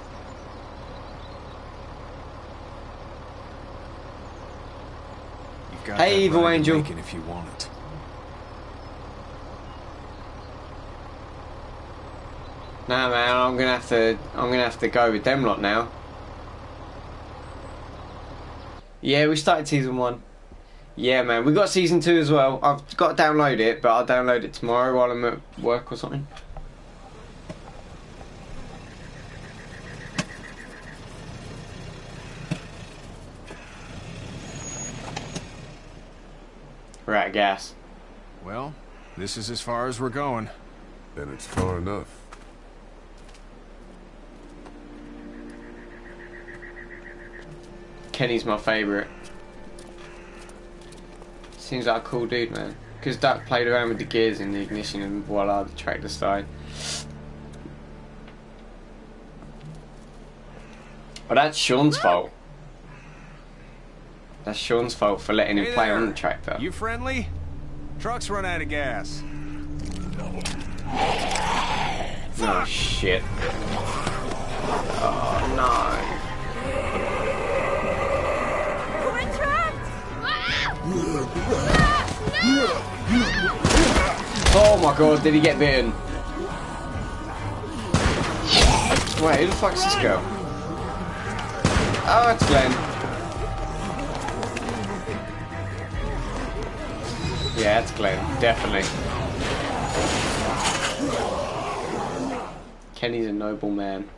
J: You've got
A: Hey, Evil Angel.
J: if you want it.
A: Nah, man, I'm gonna have to. I'm gonna have to go with them lot now. Yeah, we started season one. Yeah, man, we got season two as well. I've got to download it, but I'll download it tomorrow while I'm at work or something. We're out of gas.
J: Well, this is as far as we're going.
C: Then it's far enough.
A: Kenny's my favourite. Seems like a cool dude, man. Because Duck played around with the gears in the ignition and voila, the tractor started. Well, that's Shawn's fault. That's Shawn's fault for letting him play
J: there.
A: on the tractor.
J: You friendly? Truck's run out of gas.
A: No oh, shit. Oh no. We're trapped! Oh my god, did he get bitten? Wait, who the fuck's this girl? Oh, it's Glenn. Yeah, it's Glenn, definitely. Kenny's a noble man.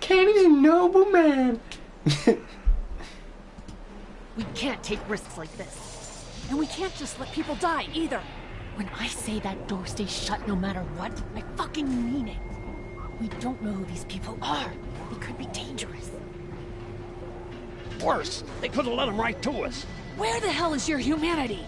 A: Kenny's a noble man.
N: We can't take risks like this. And we can't just let people die either. When I say that door stays shut no matter what, I fucking mean it. We don't know who these people are. They could be dangerous.
O: Worse, they could have let them right to us.
N: Where the hell is your humanity?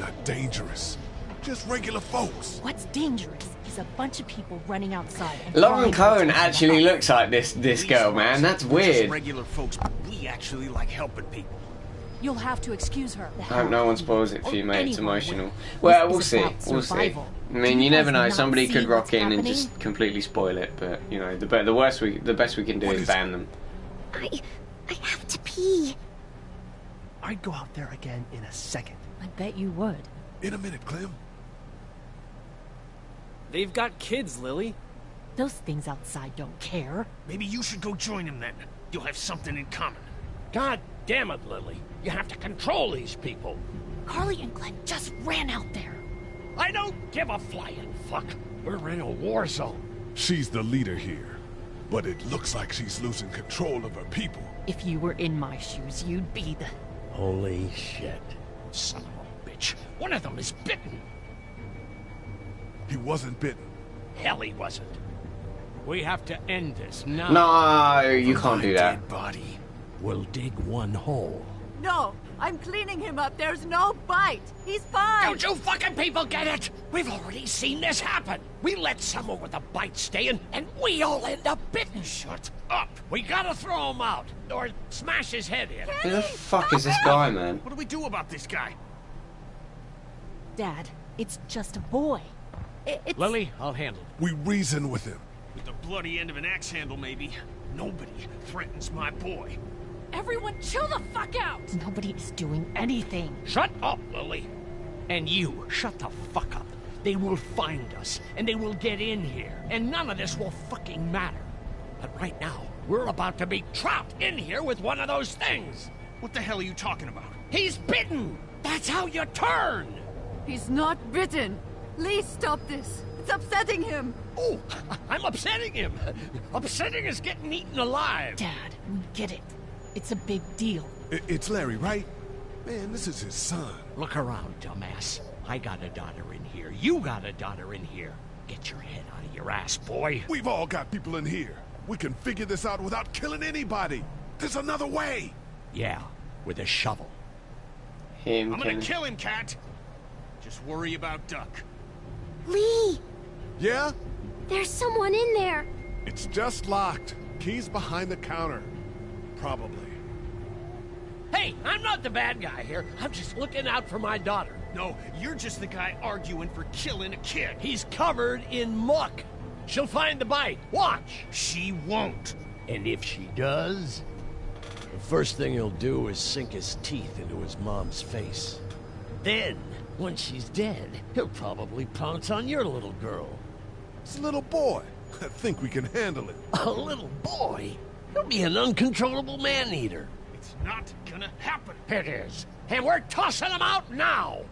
C: Not dangerous. Just regular folks.
N: What's dangerous is a bunch of people running outside.
A: Lauren Cohan actually looks like this this girl, man. That's
O: We're just
A: weird.
O: regular folks, but we actually like helping people.
N: You'll have to excuse her.
A: I hope no one spoils it for you, mate. It's emotional. Well, we'll see. We'll see. I mean, you
N: you
A: never know. Somebody could rock
N: what's
A: in and just completely spoil it. But you know, the be- the worst we the best we can do is ban them.
G: I. I have to pee.
O: I'd go out there again in a second.
N: I bet you would.
C: In a minute, Clem.
P: They've got kids, Lilly.
N: Those things outside don't care.
O: Maybe you should go join them then. You'll have something in common.
Q: God damn it, Lilly. You have to control these people.
N: Carley and Glenn just ran out there.
Q: I don't give a flying fuck. We're in a war zone.
C: She's the leader here. But it looks like she's losing control of her people.
N: If you were in my shoes, you'd be the.
Q: Holy shit. Son of a bitch. One of them is bitten.
C: He wasn't bitten.
Q: Hell, he wasn't. We have to end this now.
A: No, you can't do that.
Q: body. We'll dig one hole.
M: No, I'm cleaning him up. There's no bite. He's fine.
Q: Don't you fucking people get it? We've already seen this happen. We let someone with a bite stay in, and we all end up bitten. Shut up. We gotta throw him out, or smash his head in.
A: Who the fuck is this guy, man?
O: What do we do about this guy?
N: Dad, it's just a boy. I- It's...
Q: Lilly, I'll handle it.
C: We reason with him.
O: With the bloody end of an axe handle, maybe. Nobody threatens my boy.
N: Everyone chill the fuck out! Nobody is doing anything.
Q: Shut up, Lilly. And you, shut the fuck up. They will find us, and they will get in here, and none of this will fucking matter. But right now, we're about to be trapped in here with one of those things.
O: What the hell are you talking about?
Q: He's bitten! That's how you turn!
M: He's not bitten. Lee, stop this. It's upsetting him.
Q: Oh, I'm upsetting him. Upsetting is getting eaten alive.
N: Dad, we get it. It's a big deal.
C: I- it's Larry, right? Man, this is his son.
Q: Look around, dumbass. I got a daughter in here. You got a daughter in here. Get your head out of your ass, boy.
C: We've all got people in here. We can figure this out without killing anybody. There's another way.
Q: Yeah, with a shovel.
A: Him,
O: I'm gonna
A: Kenny.
O: kill him, Cat. Just worry about Duck.
G: Lee!
C: Yeah?
G: There's someone in there.
C: It's just locked. Keys behind the counter. Probably.
Q: Hey, I'm not the bad guy here. I'm just looking out for my daughter.
O: No, you're just the guy arguing for killing a kid.
Q: He's covered in muck. She'll find the bite. Watch.
O: She won't.
Q: And if she does, the first thing he'll do is sink his teeth into his mom's face. Then, when she's dead, he'll probably pounce on your little girl.
C: It's a little boy. I think we can handle it.
Q: A little boy? He'll be an uncontrollable man-eater.
O: It's not gonna happen.
Q: It is. And we're tossing him out now.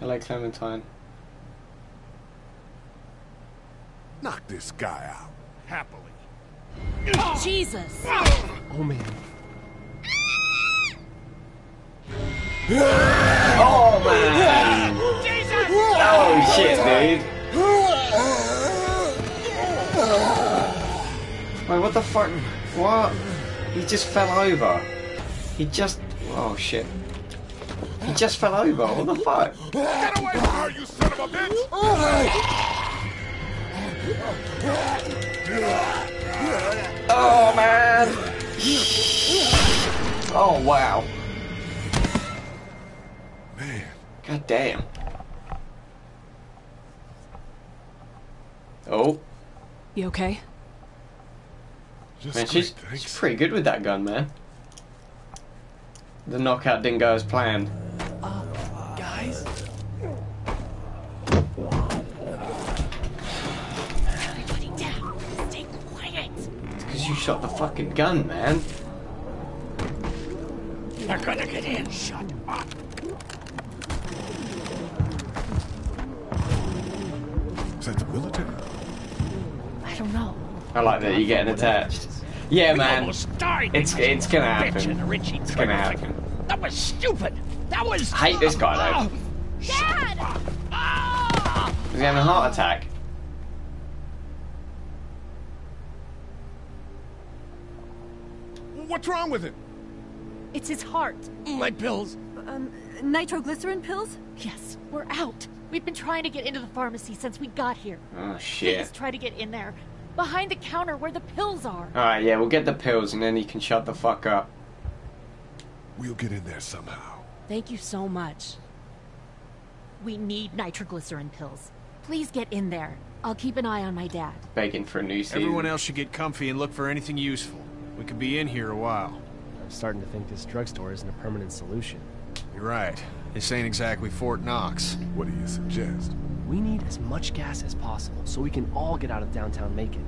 A: Hello, Clementine.
C: Knock this guy out.
O: Happily.
N: Jesus!
H: Oh man.
A: Oh man! Oh shit, dude! Wait, what the fuck? What? He just fell over. He just. Oh shit. He just fell over. What the fuck?
C: Get away from her, you son of a bitch!
A: Oh man! Oh wow.
C: Man.
A: God damn. Oh,
N: You okay?
C: Just
A: man, she's, she's pretty good with that gun, man. The knockout didn't go as planned.
P: Guys. Everybody down. Stay quiet.
A: It's because you shot the fucking gun, man.
Q: You're gonna get in. Shut up.
C: Is that the military?
N: I don't know.
A: I like that you're getting attached. Yeah,
Q: We
A: man.
Q: almost died
A: It's it's gonna happen.
Q: and Richie
A: It's gonna
Q: Twitter thing.
A: happen.
Q: That was stupid. That was.
A: I hate this guy though.
K: Dad!
A: He's having a heart attack.
C: What's wrong with him?
N: It's his heart.
Q: My pills.
M: Um, nitroglycerin pills?
N: Yes, we're out. We've been trying to get into the pharmacy since we got here.
A: Oh shit.
N: Please try to get in there. Behind the counter where the pills are.
A: Alright, yeah, we'll get the pills and then he can shut the fuck up.
C: We'll get in there somehow.
N: Thank you so much. We need nitroglycerin pills. Please get in there. I'll keep an eye on my dad.
A: Begging for a new season.
J: Everyone else should get comfy and look for anything useful. We could be in here a while.
H: I'm starting to think this drugstore isn't a permanent solution.
J: You're right. This ain't exactly Fort Knox.
C: What do you suggest?
H: We need as much gas as possible so we can all get out of downtown Macon.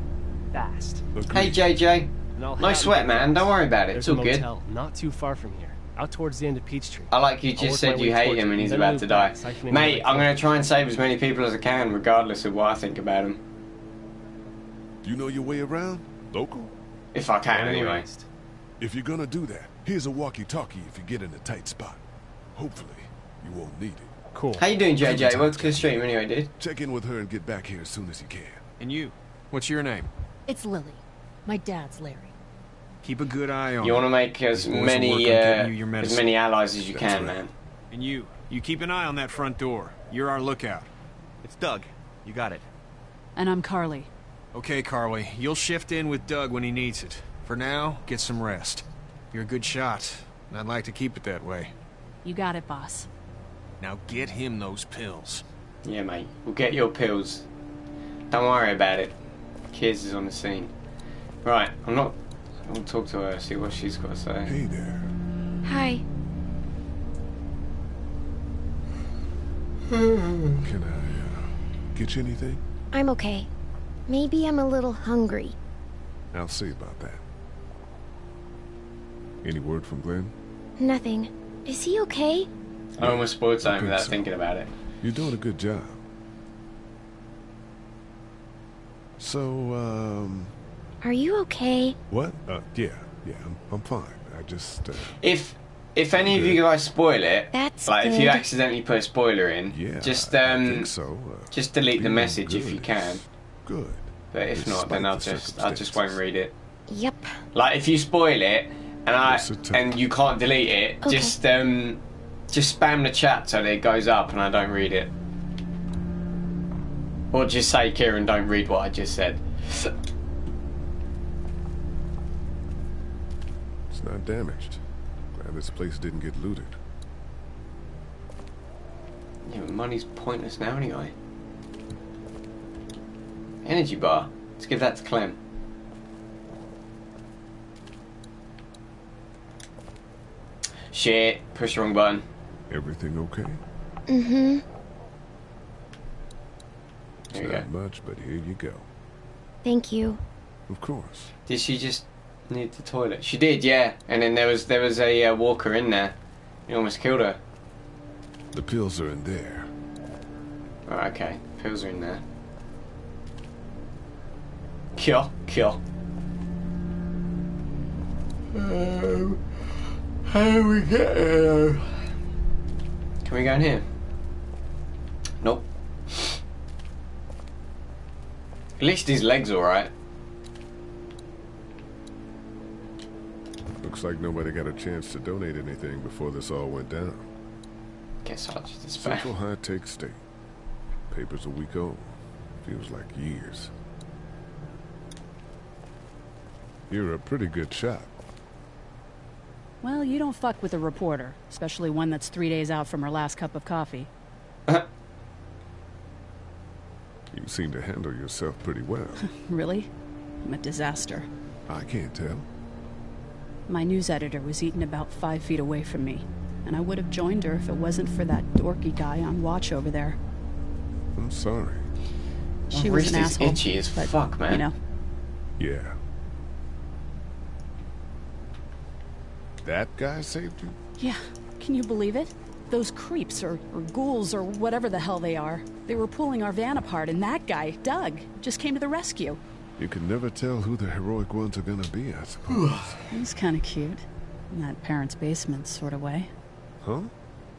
H: Fast.
A: Hey JJ.
H: And I'll
A: No sweat, man. Don't worry about it.
H: There's
A: It's
H: a
A: all good.
H: motel not too far from here, out towards the end of Peachtree.
A: I like you
H: I'll
A: just said you hate him and he's about to die. Mate, I'm gonna try and save as many people as I can, regardless of what I think about him.
C: You know your way around? Local?
A: If I can,
C: Born
A: anyway.
C: If you're gonna do that, here's a walkie-talkie if you get in a tight spot. Hopefully, you won't need it.
H: Cool.
A: How you doing, JJ? Welcome to the stream, anyway, dude.
C: Check in with her and get back here as soon as you can.
J: And you? What's your name?
N: It's Lilly. My dad's Larry.
J: Keep a good eye on
A: You want to make as
J: These boys will
A: many uh,
J: you
A: as many allies as you
J: That's
A: can,
J: right.
A: man.
J: And you, you keep an eye on that front door. You're our lookout.
R: It's Doug. You got it.
M: And I'm Carley.
J: Okay, Carley, you'll shift in with Doug when he needs it. For now, get some rest. You're a good shot, and I'd like to keep it that way.
M: You got it, boss.
J: Now get him those pills.
A: Yeah, mate. We'll get your pills. Don't worry about it. Kiz is on the scene. Right, I'm not. I'll talk to her, see what she's got to say.
C: Hey there.
G: Hi.
C: Can I uh, get you anything?
G: I'm okay. Maybe I'm a little hungry.
C: I'll see about that. Any word from Glenn?
G: Nothing. Is he okay?
A: I almost spoiled something
C: Good
A: without
C: son.
A: thinking about it.
C: You're doing a good job. So, um,
G: Are you okay?
C: what? Uh, yeah, yeah, I'm, I'm fine. I just, uh,
A: If if any of you guys spoil it,
G: That's
A: like if you accidentally put a spoiler in,
C: Yeah,
A: just
C: I
A: um,
C: think so. Uh,
A: just delete the message if you can.
C: Good.
A: But if not, then I'll
C: the
A: just I just won't read it.
G: Yep.
A: Like if you spoil it and I and you can't delete it,
G: Okay.
A: just um just spam the chat so that it goes up and I don't read it. Or just say Kieran don't read what I just said.
C: It's not damaged. Glad this place didn't get looted.
A: Yeah, but money's pointless now anyway. Energy bar. Let's give that to Clem. Shit, push the wrong button.
C: Everything okay?
G: Mm-hmm.
C: It's
A: There you
C: not much, but here you go.
G: Thank you.
C: Of course.
A: Did she just need the toilet? She did, yeah. And then there was there was a uh, walker in there. He almost killed her.
C: The pills are in there.
A: Oh, okay, pills are in there. Kill, kill. Um, how do we get here? Can we go in here? Nope. At least his leg's alright.
C: Looks like nobody got a chance to donate anything before this all went down.
A: Guess I'll just.
C: Central High Tech State. Paper's a week old. Feels like years. You're a pretty good shot.
S: Well, you don't fuck with a reporter, especially one that's three days out from her last cup of coffee.
C: You seem to handle yourself pretty well.
S: really? I'm a disaster.
C: I can't tell.
S: My news editor was eaten about five feet away from me, and I would have joined her if it wasn't for that dorky guy on watch over there.
C: I'm sorry.
S: She
A: My
S: was
A: wrist
S: an
A: is
S: asshole.
A: itchy as
S: but,
A: fuck, man.
S: You know,
C: Yeah. That guy saved you?
S: Yeah, can you believe it? Those creeps, or, or ghouls, or whatever the hell they are. They were pulling our van apart, and that guy, Doug, just came to the rescue.
C: You can never tell who the heroic ones are gonna be, I suppose.
S: He's kind of cute. In that parents' basement sort of way.
C: huh?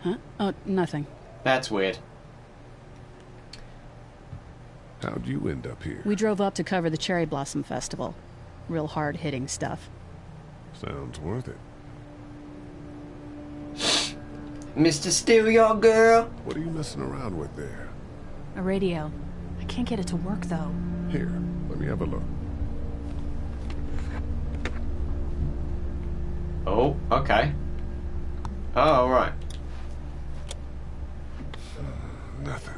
S: Huh? Oh, nothing.
A: That's weird.
C: How'd you end up here?
S: We drove up to cover the Cherry Blossom Festival. Real hard hitting stuff.
C: Sounds worth it.
A: Mr. Stereo Girl.
C: What are you messing around with there?
S: A radio. I can't get it to work though.
C: Here, let me have a look.
A: Oh, okay. Oh, right.
C: Nothing.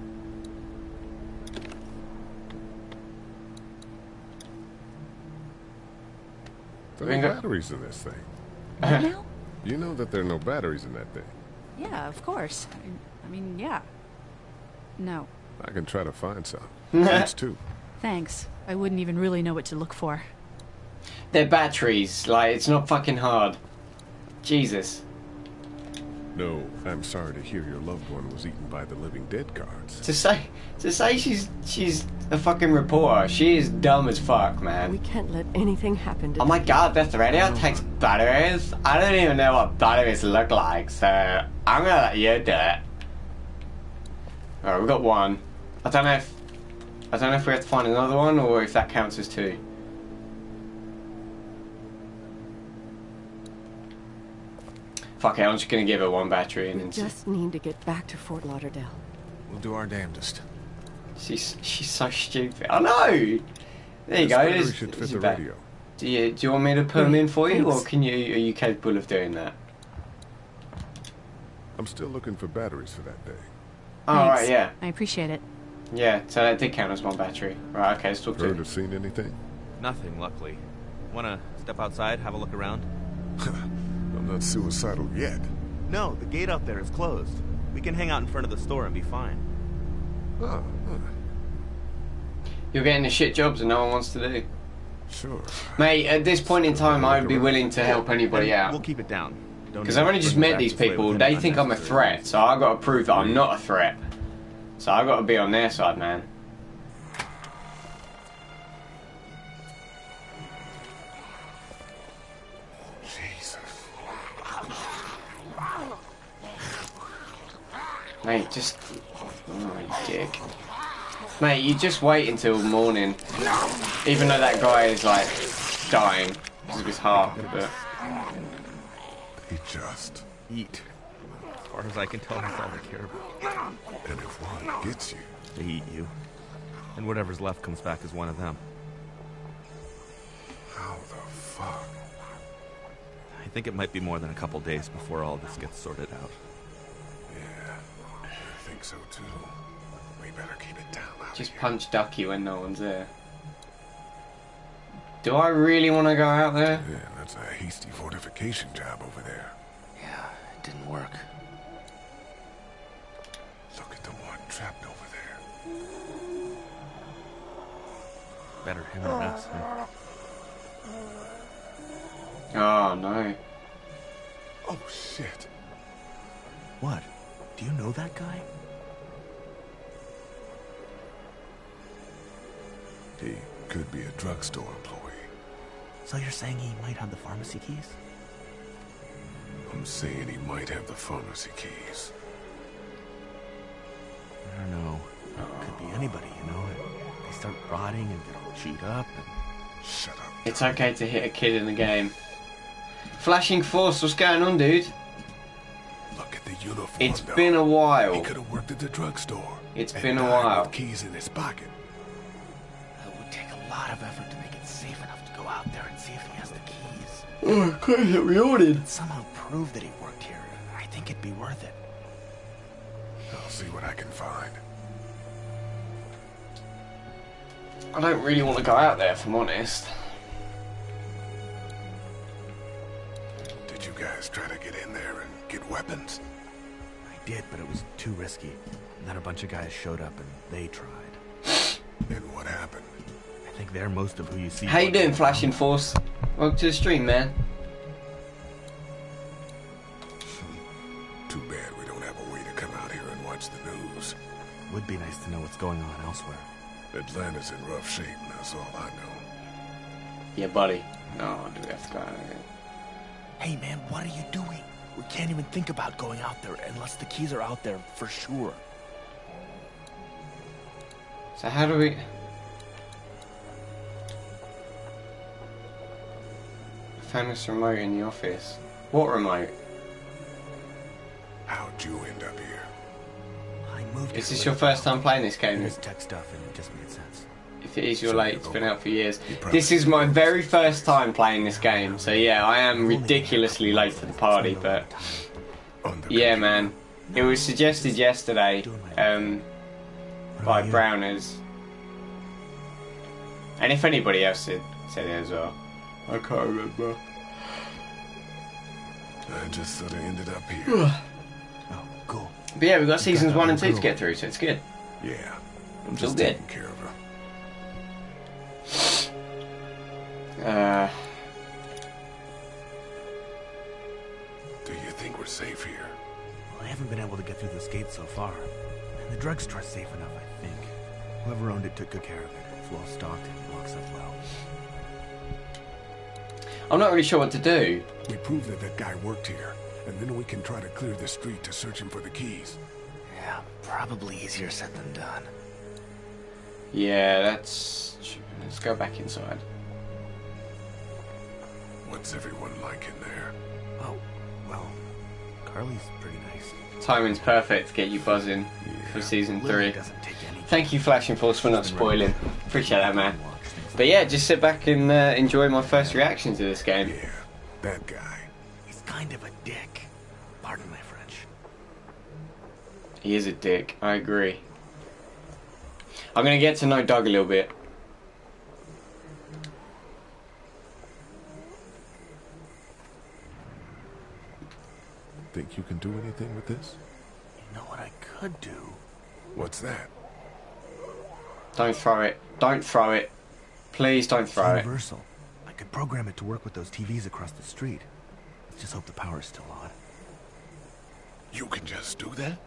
C: There are no batteries in this thing.
S: now?
C: You know that there are no batteries in that thing.
S: Yeah, of course. I, I mean, yeah. No.
C: I can try to find some. Thanks too.
S: Thanks. I wouldn't even really know what to look for.
A: They're batteries. Like, it's not fucking hard. Jesus.
C: No, I'm sorry to hear your loved one was eaten by the living dead guards.
A: To say, to say she's she's a fucking reporter. She is dumb as fuck, man.
L: We can't let anything happen to
A: Oh my god, this radio oh takes batteries? I don't even know what batteries look like, so I'm gonna let you do it. Alright, we got one. I don't know if I don't know if we have to find another one or if that counts as two. Fuck it, I'm just gonna give her one battery and then see.
L: Just need to get back to Fort Lauderdale.
J: We'll do our damnedest.
A: She's she's so stupid. I know. There you
C: This
A: go.
C: battery
A: There's-
C: should fit the
A: a
C: radio.
A: Do you do you want me to put them in for you, or can you are you capable of doing that?
C: I'm still looking for batteries for that day.
A: Oh yeah,
S: I appreciate it.
A: yeah. So that did count as one battery. Right, okay. Let's talk to
C: Heard
A: him.
C: or seen anything?
R: Nothing, luckily. Wanna step outside, have a look around?
C: I'm not suicidal yet.
R: No, the gate out there is closed. We can hang out in front of the store and be fine.
C: Oh,
A: You're getting the shit jobs that no one wants to do.
C: Sure.
A: Mate, at this point in time, I would be willing to help anybody out.
R: We'll keep it down.
A: Because I've only just met these people. They think I'm a threat, so I've got to prove that I'm not a threat. So I've got to be on their side, man. Mate, just. Oh, you dick. Mate, you just wait until morning. Even though that guy is, like, dying because of his heart. But.
C: They just
R: eat. As far as I can tell, that's all they care about.
C: And if one gets you,
R: They eat you. And whatever's left comes back as one of them.
C: how the fuck?
R: I think it might be more than a couple days before all this gets sorted out.
C: Yeah, I think so too. We better keep it down out
A: Just punch Ducky when no one's there. Do I really want to go out there?
C: Yeah, that's a hasty fortification job over there.
R: Yeah, it didn't work.
C: Look at the one trapped over there.
R: Better him than us. Huh?
A: Oh no.
C: Oh shit.
R: What? Do you know that guy?
C: He could be a drugstore employee.
R: So you're saying he might have the pharmacy keys?
C: I'm saying he might have the pharmacy keys.
R: I don't know. Could be anybody, you know? They start rotting and get all chewed up. And...
C: Shut up.
A: It's okay to hit a kid in the game. Flashing Force, what's going on, dude?
C: Look at the uniform.
A: It's
C: though.
A: been a while.
C: He could have worked at the drugstore.
A: It's
C: and
A: been a while.
C: With keys in his pocket.
R: Lot of effort to make it safe enough to go out there and see if he has the keys.
A: Oh, Christ, that reordered.
R: Somehow prove that he worked here. I think it'd be worth it.
C: I'll see what I can find.
A: I don't really want to go out there, if I'm honest.
C: Did you guys try to get in there and get weapons?
R: I did, but it was too risky. And then a bunch of guys showed up and they tried.
C: And what happened?
R: I think They're most of who you see.
A: How you doing, Flashing Force? Welcome to the stream, man.
C: Too bad we don't have a way to come out here and watch the news.
R: Would be nice to know what's going on elsewhere.
C: Atlanta's in rough shape, and that's all I know.
A: Yeah, buddy. No, do we have to go out here?
R: Hey man, what are you doing? We can't even think about going out there unless the keys are out there for sure.
A: So how do we... I found this remote in the office. What remote?
C: How'd you end up here?
R: I moved
A: Is this your first time playing this game?
R: There's tech stuff and it just made sense.
A: If it is, you're late. It's been out for years. This is my very first time playing this game, so yeah, I am ridiculously late to the party, but yeah, man. It was suggested yesterday um, by Browners, and if anybody else said, said it as well, I can't remember.
C: I just sort of ended up here.
R: Oh, cool.
A: But yeah, we've got seasons one and two to get through, so it's good.
C: Yeah, I'm
A: It's all
C: just
A: good.
C: taking care of her.
A: Uh,
C: Do you think we're safe here?
R: Well, I haven't been able to get through this gate so far. And the drugstore's safe enough, I think. Whoever owned it took good care of it. It's well stocked and locks up well.
A: I'm not really sure what to do.
C: We proved that that guy worked here, and then we can try to clear the street to search him for the keys.
R: Yeah, probably easier said than done.
A: Yeah, that's. Let's go back inside.
C: What's everyone like in there?
R: Oh, well, Carley's pretty nice.
A: Timing's perfect to get you buzzing for season three.
R: doesn't take any
A: Thank you, Flashing Force, for not spoiling. Appreciate that, man. But yeah, just sit back and uh, enjoy my first reaction to this game.
C: Yeah, that guy.
R: He's kind of a dick. Pardon my French.
A: He is a dick. I agree. I'm gonna get to know Doug a little bit.
C: Think you can do anything with this?
R: You know what I could do?
C: What's that?
A: Don't throw it. Don't throw it. Please don't
R: It's
A: throw it.
R: universal. I could program it to work with those TVs across the street. Let's just hope the power's still on.
C: You can just do that?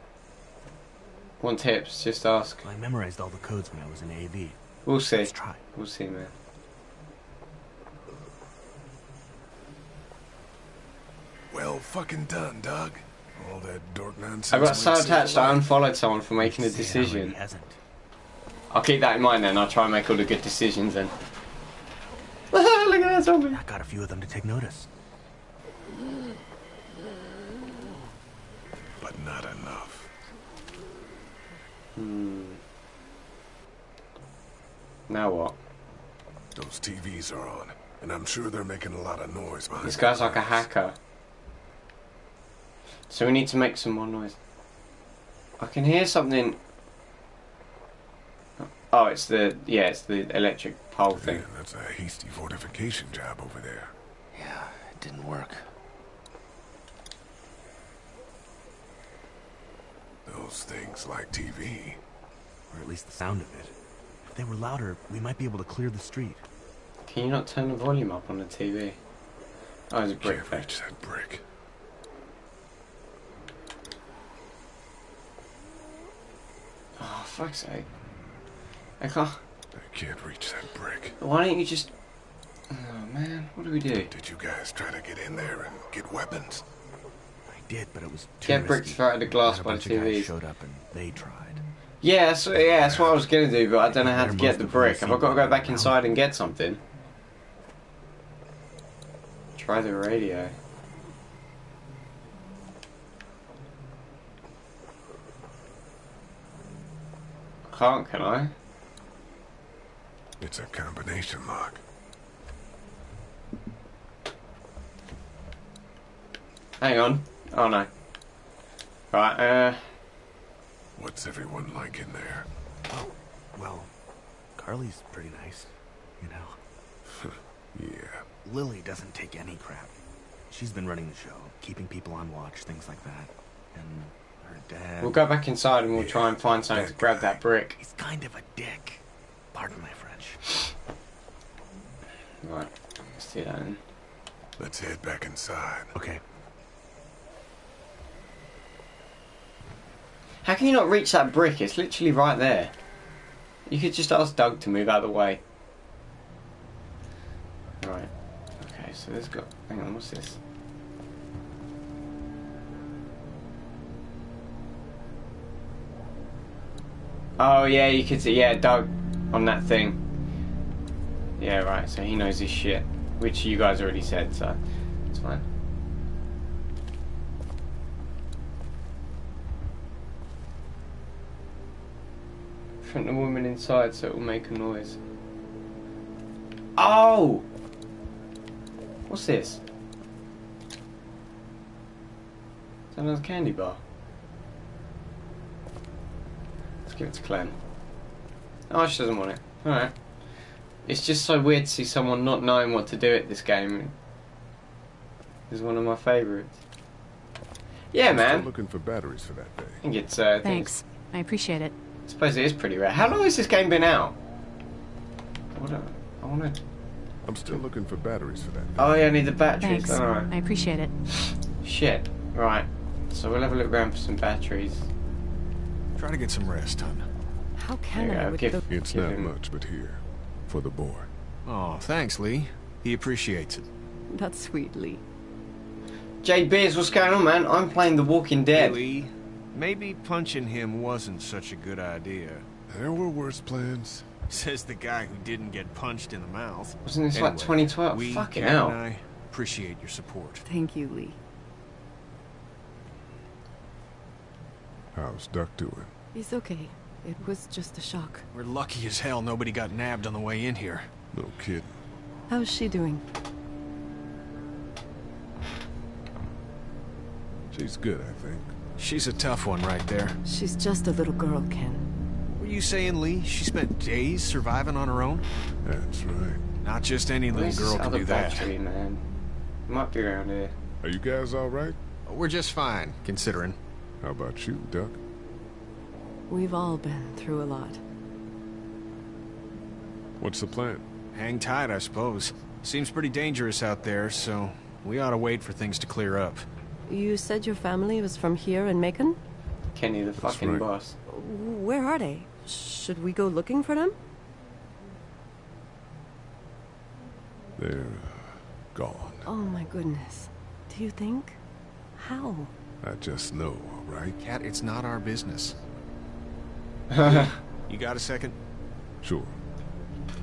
A: Want tips? Just ask.
R: I memorized all the codes when I was in AV.
A: We'll see.
R: Let's try.
A: We'll see, man.
C: Well fucking done, Doug. All that dork nonsense.
A: I got
C: went
A: so
C: so
A: attached I unfollowed someone for making a
R: See how he
A: decision.
R: hasn't.
A: I'll keep that in mind then. I'll try and make all the good decisions then. Look at that zombie.
R: I got a few of them to take notice.
C: But not enough.
A: Hmm. Now what?
C: Those TVs are on, and I'm sure they're making a lot of noise behind
A: This guy's like a hacker. So we need to make some more noise. I can hear something. Oh, it's the yeah, it's the electric pole thing.
C: Man, that's a hasty fortification job over there.
R: Yeah, it didn't work.
C: Those things like TV.
R: Or at least the sound of it. If they were louder, we might be able to clear the street.
A: Can you not turn the volume up on the TV? Oh, there's a brick
C: Can't
A: there.
C: reach that brick.
A: Oh, fuck's sake. I can't.
C: I can't reach that brick.
A: Why don't you just. Oh, man, what do we do?
C: Did you guys try to get in there and get weapons?
R: I did, but it was too
A: Get bricks
R: risky.
A: through out of the glass by the
R: of guys
A: TVs.
R: showed up and they tried.
A: Yeah, that's, yeah, that's what I was gonna do, but I don't know how to get the
R: of them
A: brick. Have I got to go back inside and get something? Try the radio. Can't, can I?
C: It's a combination lock.
A: Hang on. Oh no. Right, uh.
C: What's everyone like in there?
R: Oh, well, Carley's pretty nice, you know.
C: Yeah.
R: Lilly doesn't take any crap. She's been running the show, keeping people on watch, things like that. And her dad.
A: We'll go back inside and we'll try and find something to grab that brick.
R: He's kind of a dick. Pardon my French.
A: Right, let's do that then.
T: Let's head back inside.
R: Okay.
A: How can you not reach that brick? It's literally right there. You could just ask Doug to move out of the way. Right. Okay, so there's got. Hang on, what's this? Oh yeah, you could see. Yeah, Doug on that thing. Yeah, right. So he knows his shit, which you guys already said. So it's fine. Front the woman inside so it will make a noise. Oh! What's this? Another candy bar? Let's give it to Clem. Oh, she doesn't want it. Alright. It's just so weird to see someone not knowing what to do at this game. It's one of my favourites. Yeah,
T: I'm
A: man.
T: looking for batteries for that
A: I
T: thing.
A: think it's. Uh, I think
S: Thanks. I appreciate it.
A: I suppose it is pretty rare. How long has this game been out? What a, I want to.
T: I'm still looking for batteries for that thing.
A: Oh yeah, I need the batteries.
S: Thanks.
A: Alright.
S: I appreciate it.
A: Shit. Right. So we'll have a look around for some batteries.
J: Try to get some rest, hon.
L: How can I with
A: give-
L: the...
T: It's
A: Give
T: not
A: him-
T: much, but here. For the boy.
J: Oh, thanks, Lee. He appreciates it.
L: That's sweet, Lee.
A: Jay Beers, what's going on, man? I'm playing The Walking Dead.
J: Lee, maybe punching him wasn't such a good idea.
T: There were worse plans.
J: Says the guy who didn't get punched in the mouth.
A: Wasn't this like 2012?
J: We,
A: Fucking
J: Kat
A: hell.
J: and I appreciate your support.
L: Thank you, Lee.
T: How's Duck doing?
L: He's okay. It was just a shock.
J: We're lucky as hell nobody got nabbed on the way in here.
T: No kidding.
L: How's she doing?
T: She's good, I think.
J: She's a tough one right there.
L: She's just a little girl, Ken.
J: What were you saying, Lee, she spent days surviving on her own?
T: That's right.
J: Not just any little girl can do that.
A: battery, man? Might be around here.
T: Are you guys all right?
J: We're just fine, considering.
T: How about you, Duck?
L: We've all been through a lot.
T: What's the plan?
J: Hang tight, I suppose. Seems pretty dangerous out there, so we ought to wait for things to clear up.
L: You said your family was from here in Macon?
A: Kenny, the fucking
T: right.
A: boss.
L: Where are they? Should we go looking for them?
T: They're gone.
L: Oh my goodness. Do you think? How?
T: I just know, all right?
J: Kat, it's not our business. You got a second?
T: Sure.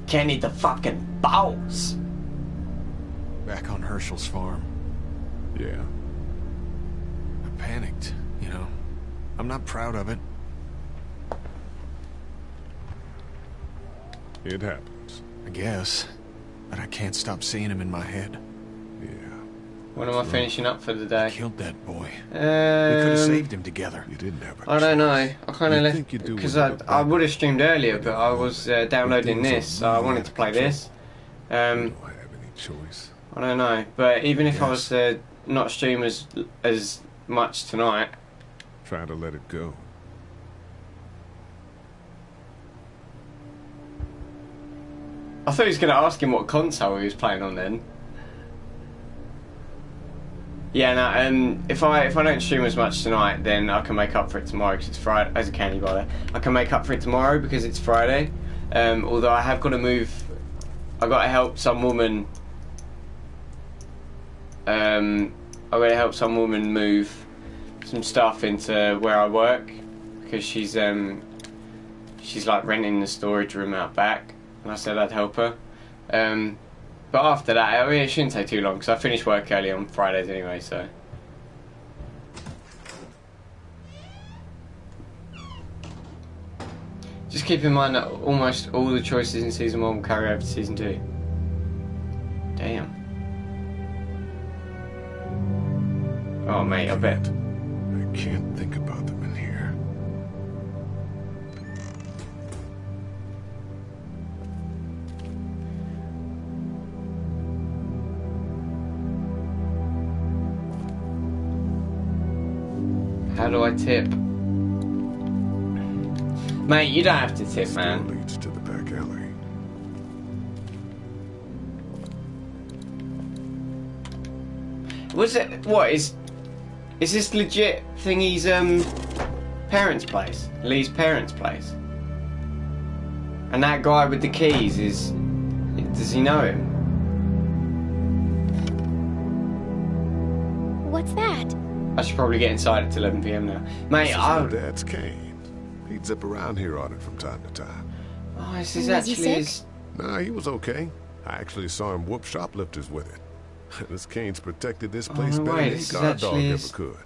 A: Kenny, the fucking boss.
J: Back on Hershel's farm.
T: Yeah.
J: I panicked, you know. I'm not proud of it.
T: It happens.
J: I guess. But I can't stop seeing him in my head.
T: Yeah.
A: When am I finishing up for the day?
J: Killed that boy.
A: Um,
J: we could have saved him together.
T: You didn't have a
A: I don't know. I kind of
T: You'd
A: left
T: you'd do
A: because
T: with
A: I
T: a bit
A: I would have streamed earlier, but I was uh, downloading this, so I wanted to play this.
T: You
A: Um,
T: don't have any choice.
A: I don't know, but even if I was to not stream as as much tonight,
T: Try to let it go.
A: I thought he was going to ask him what console he was playing on then. Yeah, no. Um, if I if I don't stream as much tonight, then I can make up for it tomorrow because it's Friday. As a candy bar. I can make up for it tomorrow because it's Friday. Um, although I have got to move. I got to help some woman. Um, I got to help some woman move some stuff into where I work because she's um she's like renting the storage room out back, and I said I'd help her. Um, but after that, I mean, it shouldn't take too long because I finish work early on Fridays anyway. So. Just keep in mind that almost all the choices in season one will carry over to season two. Damn. Oh mate, I bet.
T: I can't think about
A: do I tip? Mate, you don't have to tip, man.
T: Leads to the back alley.
A: Was it what is? Is this legit thingy's um parents' place? Lee's parents' place. And that guy with the keys is. Does he know him? I should probably get inside at 11 p.m. now, mate.
C: This is
A: I,
C: my dad's cane. He'd zip around here on it from time to time.
A: oh, this is
G: Was
A: actually
G: sick?
A: his.
C: Nah, he was okay. I actually saw him whoop shoplifters with it. this cane's protected this oh, place
A: no
C: better
A: way,
C: than
A: this
C: any guard dog
A: actually
C: ever could.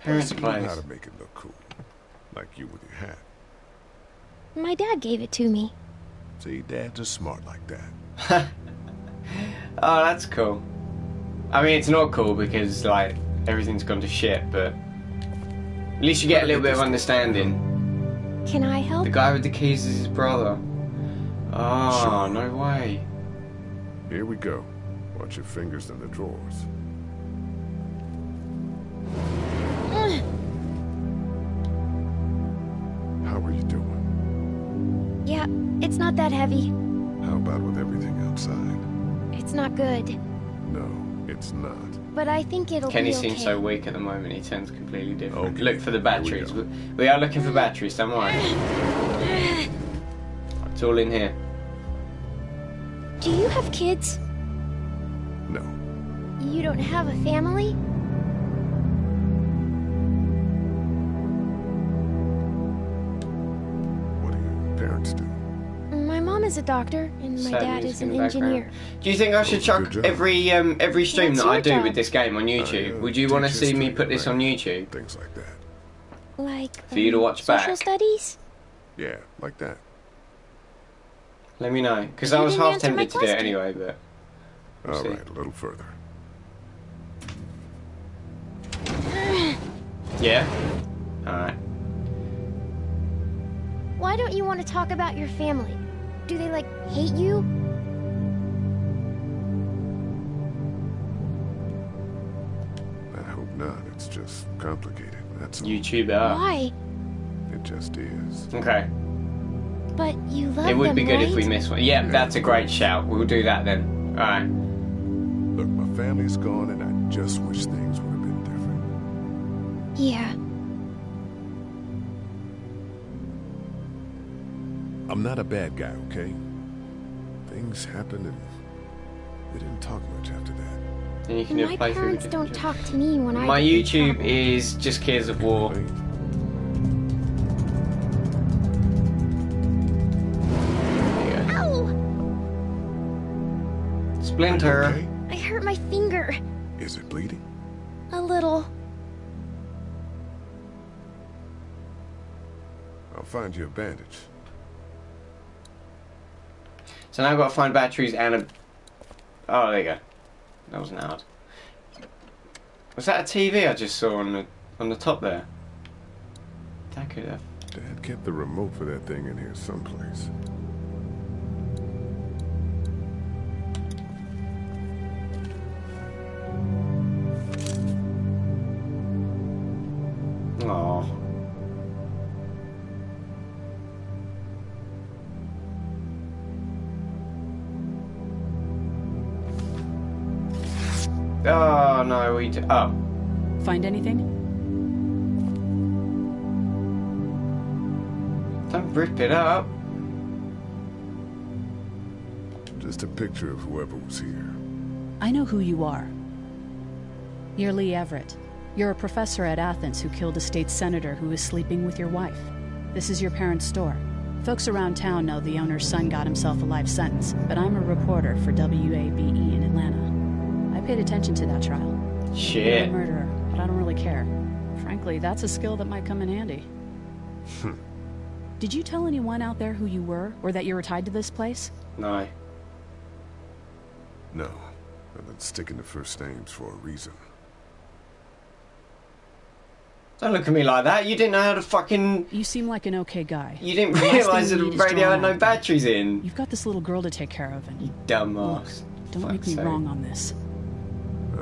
A: parents'
C: Plus, he knew
A: place.
C: how to make it look cool. Like you with your hat.
G: My dad gave it to me.
C: See, dads are smart like that.
A: Oh, that's cool. I mean, it's not cool because like everything's gone to shit, but at least you get a little bit of understanding.
G: Can I help?
A: The guy with the keys is his brother. Oh, no way.
C: Here we go. Watch your fingers in the drawers. How are you doing?
G: Yeah, it's not that heavy.
C: How about with everything outside?
G: It's not good.
C: No, it's not.
G: But I think it'll
A: Kenny
G: be okay.
A: seems so weak at the moment. He turns completely different.
C: Okay,
A: Look for the batteries. We, we are looking for batteries. Don't worry. It's all in here.
G: Do you have kids?
C: No.
G: You don't have a family? Mom is a doctor, and my
A: Sad
G: dad
A: music
G: is
A: in
G: an
A: the background.
G: engineer.
A: Do you think I should chuck
C: job.
A: every um, every stream
G: What's
A: that I
G: your
A: do
G: job?
A: with this game on YouTube? Would you want to see me put this on YouTube?
C: Things like that.
G: Like
A: For you to
G: um,
A: watch
G: social
A: back.
G: studies?
C: Yeah, like that.
A: Let me know, because
G: You
A: I was
G: didn't
A: half
G: answer my
A: tempted to do it
G: question.
A: anyway, but we'll
C: All
A: see.
C: right, a little further.
A: Yeah. All right.
G: Why don't you want to talk about your family? Do they like hate you?
C: I hope not. It's just complicated. That's all.
A: YouTube it up.
G: Why?
C: It just is.
A: Okay.
G: But you love
A: It would
G: them,
A: be good if we
G: right?
A: miss one. Yeah, that's a great shout. We'll do that then. All right.
C: Look, my family's gone, and I just wish things would have been different.
G: Yeah.
C: I'm not a bad guy, okay? Things happened, and we didn't talk much after that.
A: And you can do a
G: My
A: playthrough.
G: parents
A: with
G: don't
A: it.
G: talk to me when I
A: My YouTube
G: trouble.
A: is just Kierz of War. There you go.
G: Ow!
A: Splinter.
C: Okay?
G: I hurt my finger.
C: Is it bleeding?
G: A little.
C: I'll find you a bandage.
A: So now I've got to find batteries and a. Oh, there you go. That wasn't hard. Was that a TV I just saw on the on the top there? That could have.
C: Dad kept the remote for that thing in here someplace.
A: Oh no, we. D- oh,
S: Find anything?
A: don't rip it up.
C: Just a picture of whoever was here.
S: I know who you are. You're Lee Everett. You're a professor at Athens who killed a state senator who was sleeping with your wife. This is your parents' store. Folks around town know the owner's son got himself a life sentence, but I'm a reporter for WABE E in Atlanta. I paid attention to that trial. You're
A: Shit.
S: a murderer, but I don't really care. Frankly, that's a skill that might come in handy. Hmm. Did you tell anyone out there who you were, or that you were tied to this place?
A: No.
C: No, I've been sticking to first names for a reason.
A: Don't look at me like that. You didn't know how to fucking.
S: You seem like an okay guy.
A: You didn't realise that the radio had no batteries in.
S: You've got this little girl to take care of, and you
A: Dumbass.
S: don't make me
A: sake.
S: wrong on this.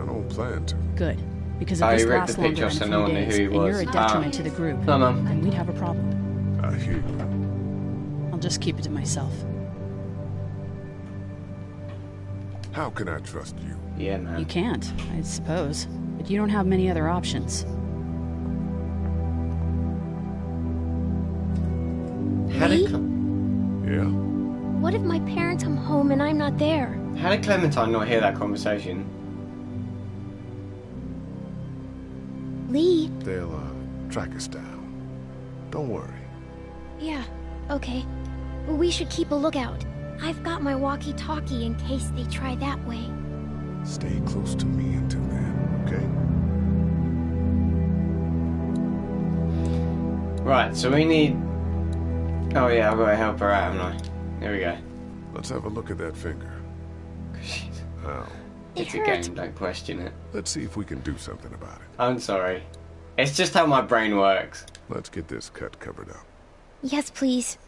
C: I don't plan to.
S: Good, because if
A: Oh,
S: this
A: he ripped
S: lasts
A: the
S: longer
A: picture
S: than a
A: so
S: few
A: no one knew
S: days,
A: who he
S: and you're a detriment
A: Ah.
S: to the group,
A: No, Mum.
S: then we'd have a problem.
C: I hear you.
S: I'll just keep it to myself.
C: How can I trust you?
A: Yeah, man.
S: You can't, I suppose. But you don't have many other options.
A: How
G: Lee?
A: did, Cle-
C: Yeah?
G: What if my parents come home and I'm not there?
A: how did Clementine not hear that conversation?
G: Lee?
C: They'll, uh, track us down. Don't worry.
G: Yeah, okay. We should keep a lookout. I've got my walkie-talkie in case they try that way.
C: Stay close to me until then, okay?
A: Right, so we need. Oh yeah, I've got to help her out, haven't I? There we go.
C: Let's have a look at that finger. Ow.
A: It's a game, don't question it.
C: Let's see if we can do something about it.
A: I'm sorry. It's just how my brain works.
C: Let's get this cut covered up.
G: Yes, please.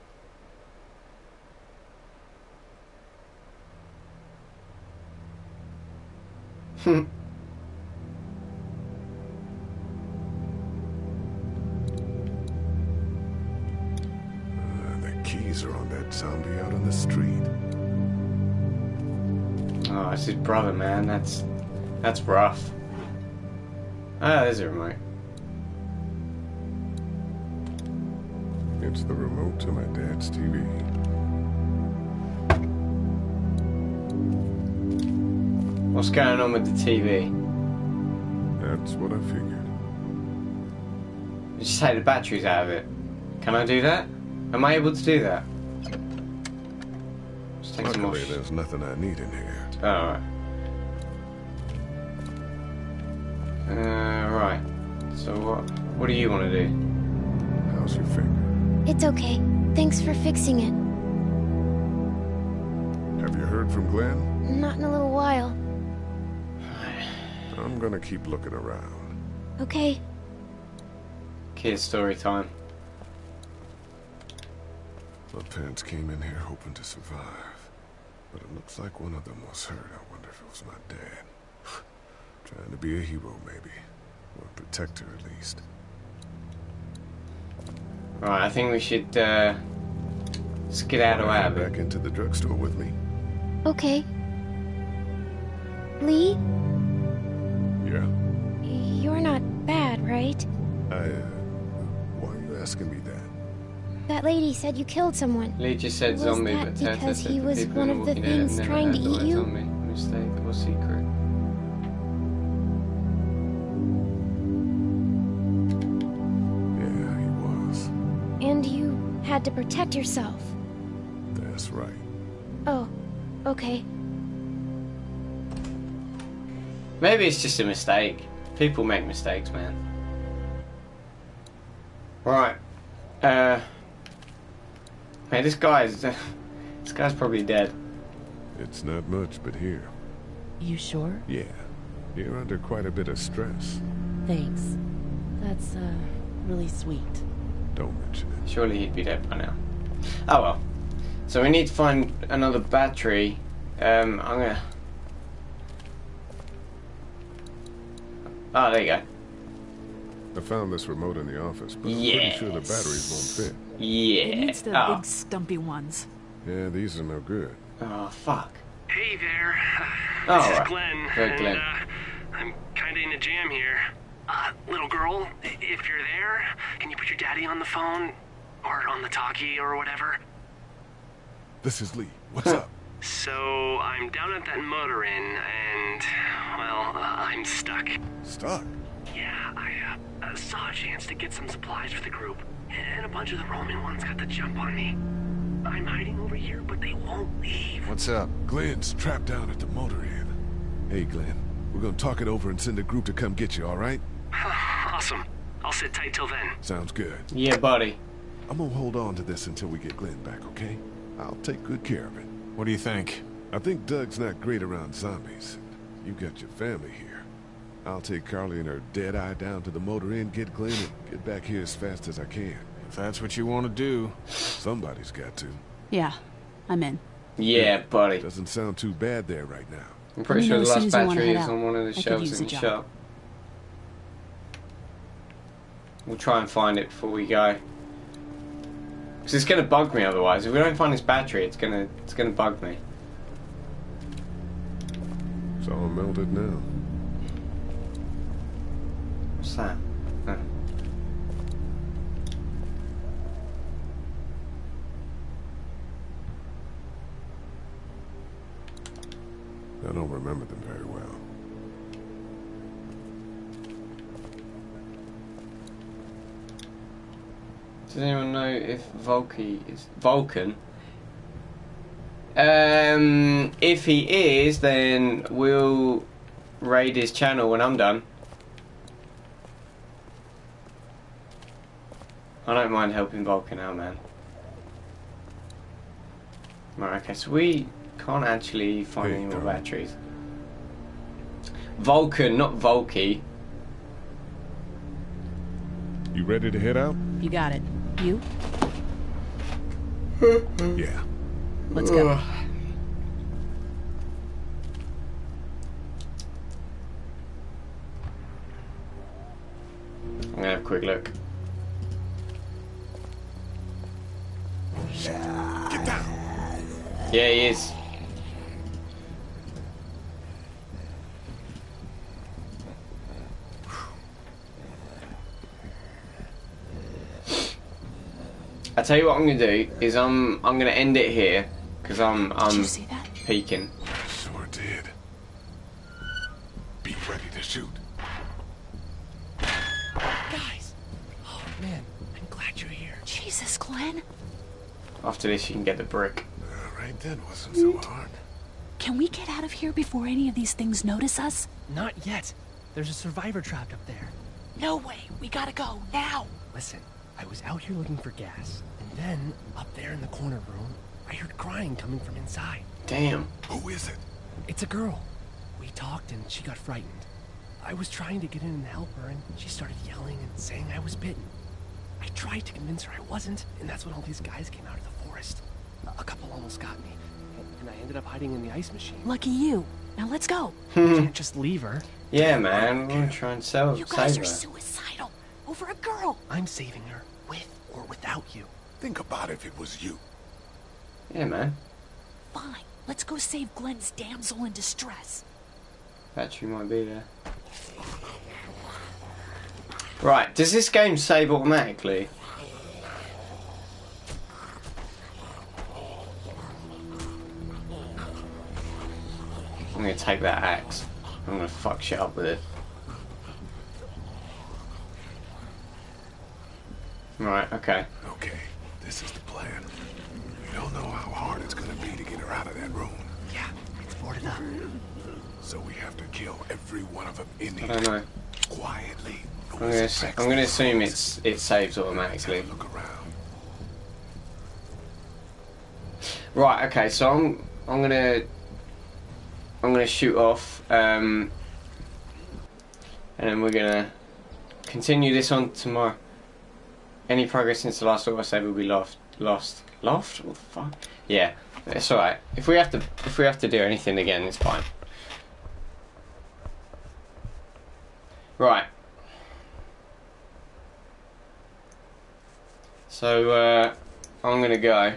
A: Hmm.
C: Uh, the keys are on that zombie out on the street.
A: Oh, it's his brother, man. That's that's rough. Ah, there's a remote.
C: It's the remote to my dad's TV.
A: What's going on with the TV?
C: That's what I figured.
A: Just take the batteries out of it. Can I do that? Am I able to do that? Just take some more.
C: There's nothing I need in here.
A: Oh, alright. Uh, right. So what? What do you want to do?
C: How's your finger?
G: It's okay. Thanks for fixing it.
C: Have you heard from Glenn?
G: Not in a little while.
C: I'm gonna keep looking around.
G: Okay.
A: Kids story time.
C: My parents came in here hoping to survive. But it looks like one of them was hurt. I wonder if it was my dad. Trying to be a hero, maybe. Or a protector, at least.
A: Right, I think we should uh, skedaddle
C: Wanna
A: out of it.
C: back into the drugstore with me?
G: Okay. Lee,
C: Yeah.
G: you're not bad, right?
C: I, uh, why are you asking me that?
G: That lady said you killed someone.
A: Lee just said
G: Was
A: zombie,
G: that
A: but Tessa
G: because
A: said
G: he was one of the
A: Walking Dead have
G: things trying to eat you?
A: Zombie. Mistake or secret?
C: Yeah, he was.
G: And you had to protect yourself.
C: That's right.
G: Oh, okay.
A: Maybe it's just a mistake. People make mistakes, man. Right. Uh. Man, this guy's. this guy's probably dead.
C: It's not much, but here.
N: You sure?
C: Yeah. You're under quite a bit of stress.
N: Thanks. That's, uh, really sweet.
C: Don't mention it.
A: Surely he'd be dead by now. Oh well. So we need to find another battery. Um, I'm gonna. Oh, there you go.
C: I found this remote in the office, but I'm
A: Yes.
C: pretty sure the batteries won't fit.
A: Yeah.
U: It needs the
A: oh.
U: big stumpy ones.
C: Yeah, these are no good.
A: oh, fuck.
O: Hey there.
A: Oh,
O: this is
A: right.
O: Glenn.
A: Good,
O: and,
A: Glenn.
O: Uh, I'm kind of in a jam here. Uh, little girl, if you're there, can you put your daddy on the phone? Or on the talkie or whatever?
C: This is Lee. What's up?
O: So, I'm down at that motor inn, and, well, uh, I'm stuck.
C: Stuck?
O: Yeah, I uh, uh, saw a chance to get some supplies for the group, and a bunch of the Roman ones got the jump on me. I'm hiding over here, but they won't leave.
C: What's up? Glenn's trapped down at the motor inn. Hey, Glenn. We're gonna talk it over and send a group to come get you, all right?
O: awesome. I'll sit tight till then.
C: Sounds good.
A: Yeah, buddy.
C: I'm gonna hold on to this until we get Glenn back, okay? I'll take good care of it.
J: What do you think?
C: I think Doug's not great around zombies. You got your family here. I'll take Carley and her dead eye down to the motor inn, get Glenn, and get back here as fast as I can.
J: If that's what you want to do.
C: Somebody's got to.
S: Yeah, I'm in.
A: Yeah, buddy.
C: Doesn't sound too bad there right now.
A: I'm pretty
S: Let
A: sure
S: know
A: the
S: as
A: last
S: soon as you wanna
A: battery is on one of the
S: could
A: shelves in the
S: job.
A: shop. We'll try and find it before we go. Because it's going to bug me otherwise. If we don't find this battery, it's going to it's gonna bug me.
T: It's all melted now.
A: What's that?
T: I don't remember them very well.
A: Does anyone know if Volky is Vulcan? Um, if he is, then we'll raid his channel when I'm done. I don't mind helping Vulcan out, man. Right, okay, so we can't actually find any more batteries. Vulcan, not Volky.
T: You ready to head out?
S: You got it. You?
T: yeah.
S: Let's go.
A: I'm gonna have a quick look.
T: Get down.
A: Yeah, he is. I tell you what I'm gonna do is I'm I'm gonna end it here because I'm I'm
N: you see that?
A: peeking.
T: Sure did. Be ready to shoot.
O: Guys! Oh, man. I'm glad you're here.
N: Jesus, Glenn.
A: After this, you can get the brick.
T: Uh, right then wasn't so hard.
N: Can we get out of here before any of these things notice us?
O: Not yet. There's a survivor trapped up there.
N: No way. We gotta go now.
O: Listen, I was out here looking for gas, and then, up there in the corner room, I heard crying coming from inside.
A: Damn.
T: Who is it?
O: It's a girl. We talked and she got frightened. I was trying to get in and help her, and she started yelling and saying I was bitten. I tried to convince her I wasn't, and that's when all these guys came out of the forest. A- A couple almost got me, and- and I ended up hiding in the ice machine.
N: Lucky you. Now let's go. Hmm.
O: Can't just leave her.
A: Yeah, man. We're gonna try and sell
N: You guys are
A: her.
N: suicidal over a girl.
O: I'm saving her, with or without you.
T: Think about if it was you.
A: Yeah, man.
N: Fine. Let's go save Glenn's damsel in distress.
A: Battery might be there. Right, does this game save automatically? I'm gonna take that axe. I'm gonna fuck shit up with it. Right, okay.
T: Okay, this is the plan. We don't know how hard it's gonna be to get her out of that room.
O: Yeah, it's boarded up.
T: So we have to kill every one of them in
A: I
T: here.
A: don't know.
T: Quietly.
A: I'm gonna, s- I'm gonna assume it's it saves automatically. Look around. Right. Okay. So I'm I'm gonna I'm gonna shoot off, um, and then we're gonna continue this on tomorrow. Any progress since the last auto save will be lost. Lost. Lost? What the fuck? Yeah. It's alright. If we have to if we have to do anything again, it's fine. Right. So uh, I'm gonna go.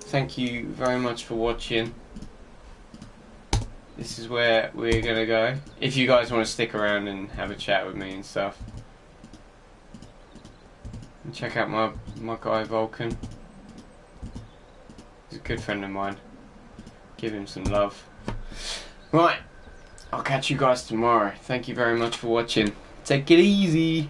A: Thank you very much for watching. This is where we're gonna go. If you guys want to stick around and have a chat with me and stuff, and check out my my guy Vulcan. He's a good friend of mine. Give him some love. Right. I'll catch you guys tomorrow. Thank you very much for watching. Take it easy.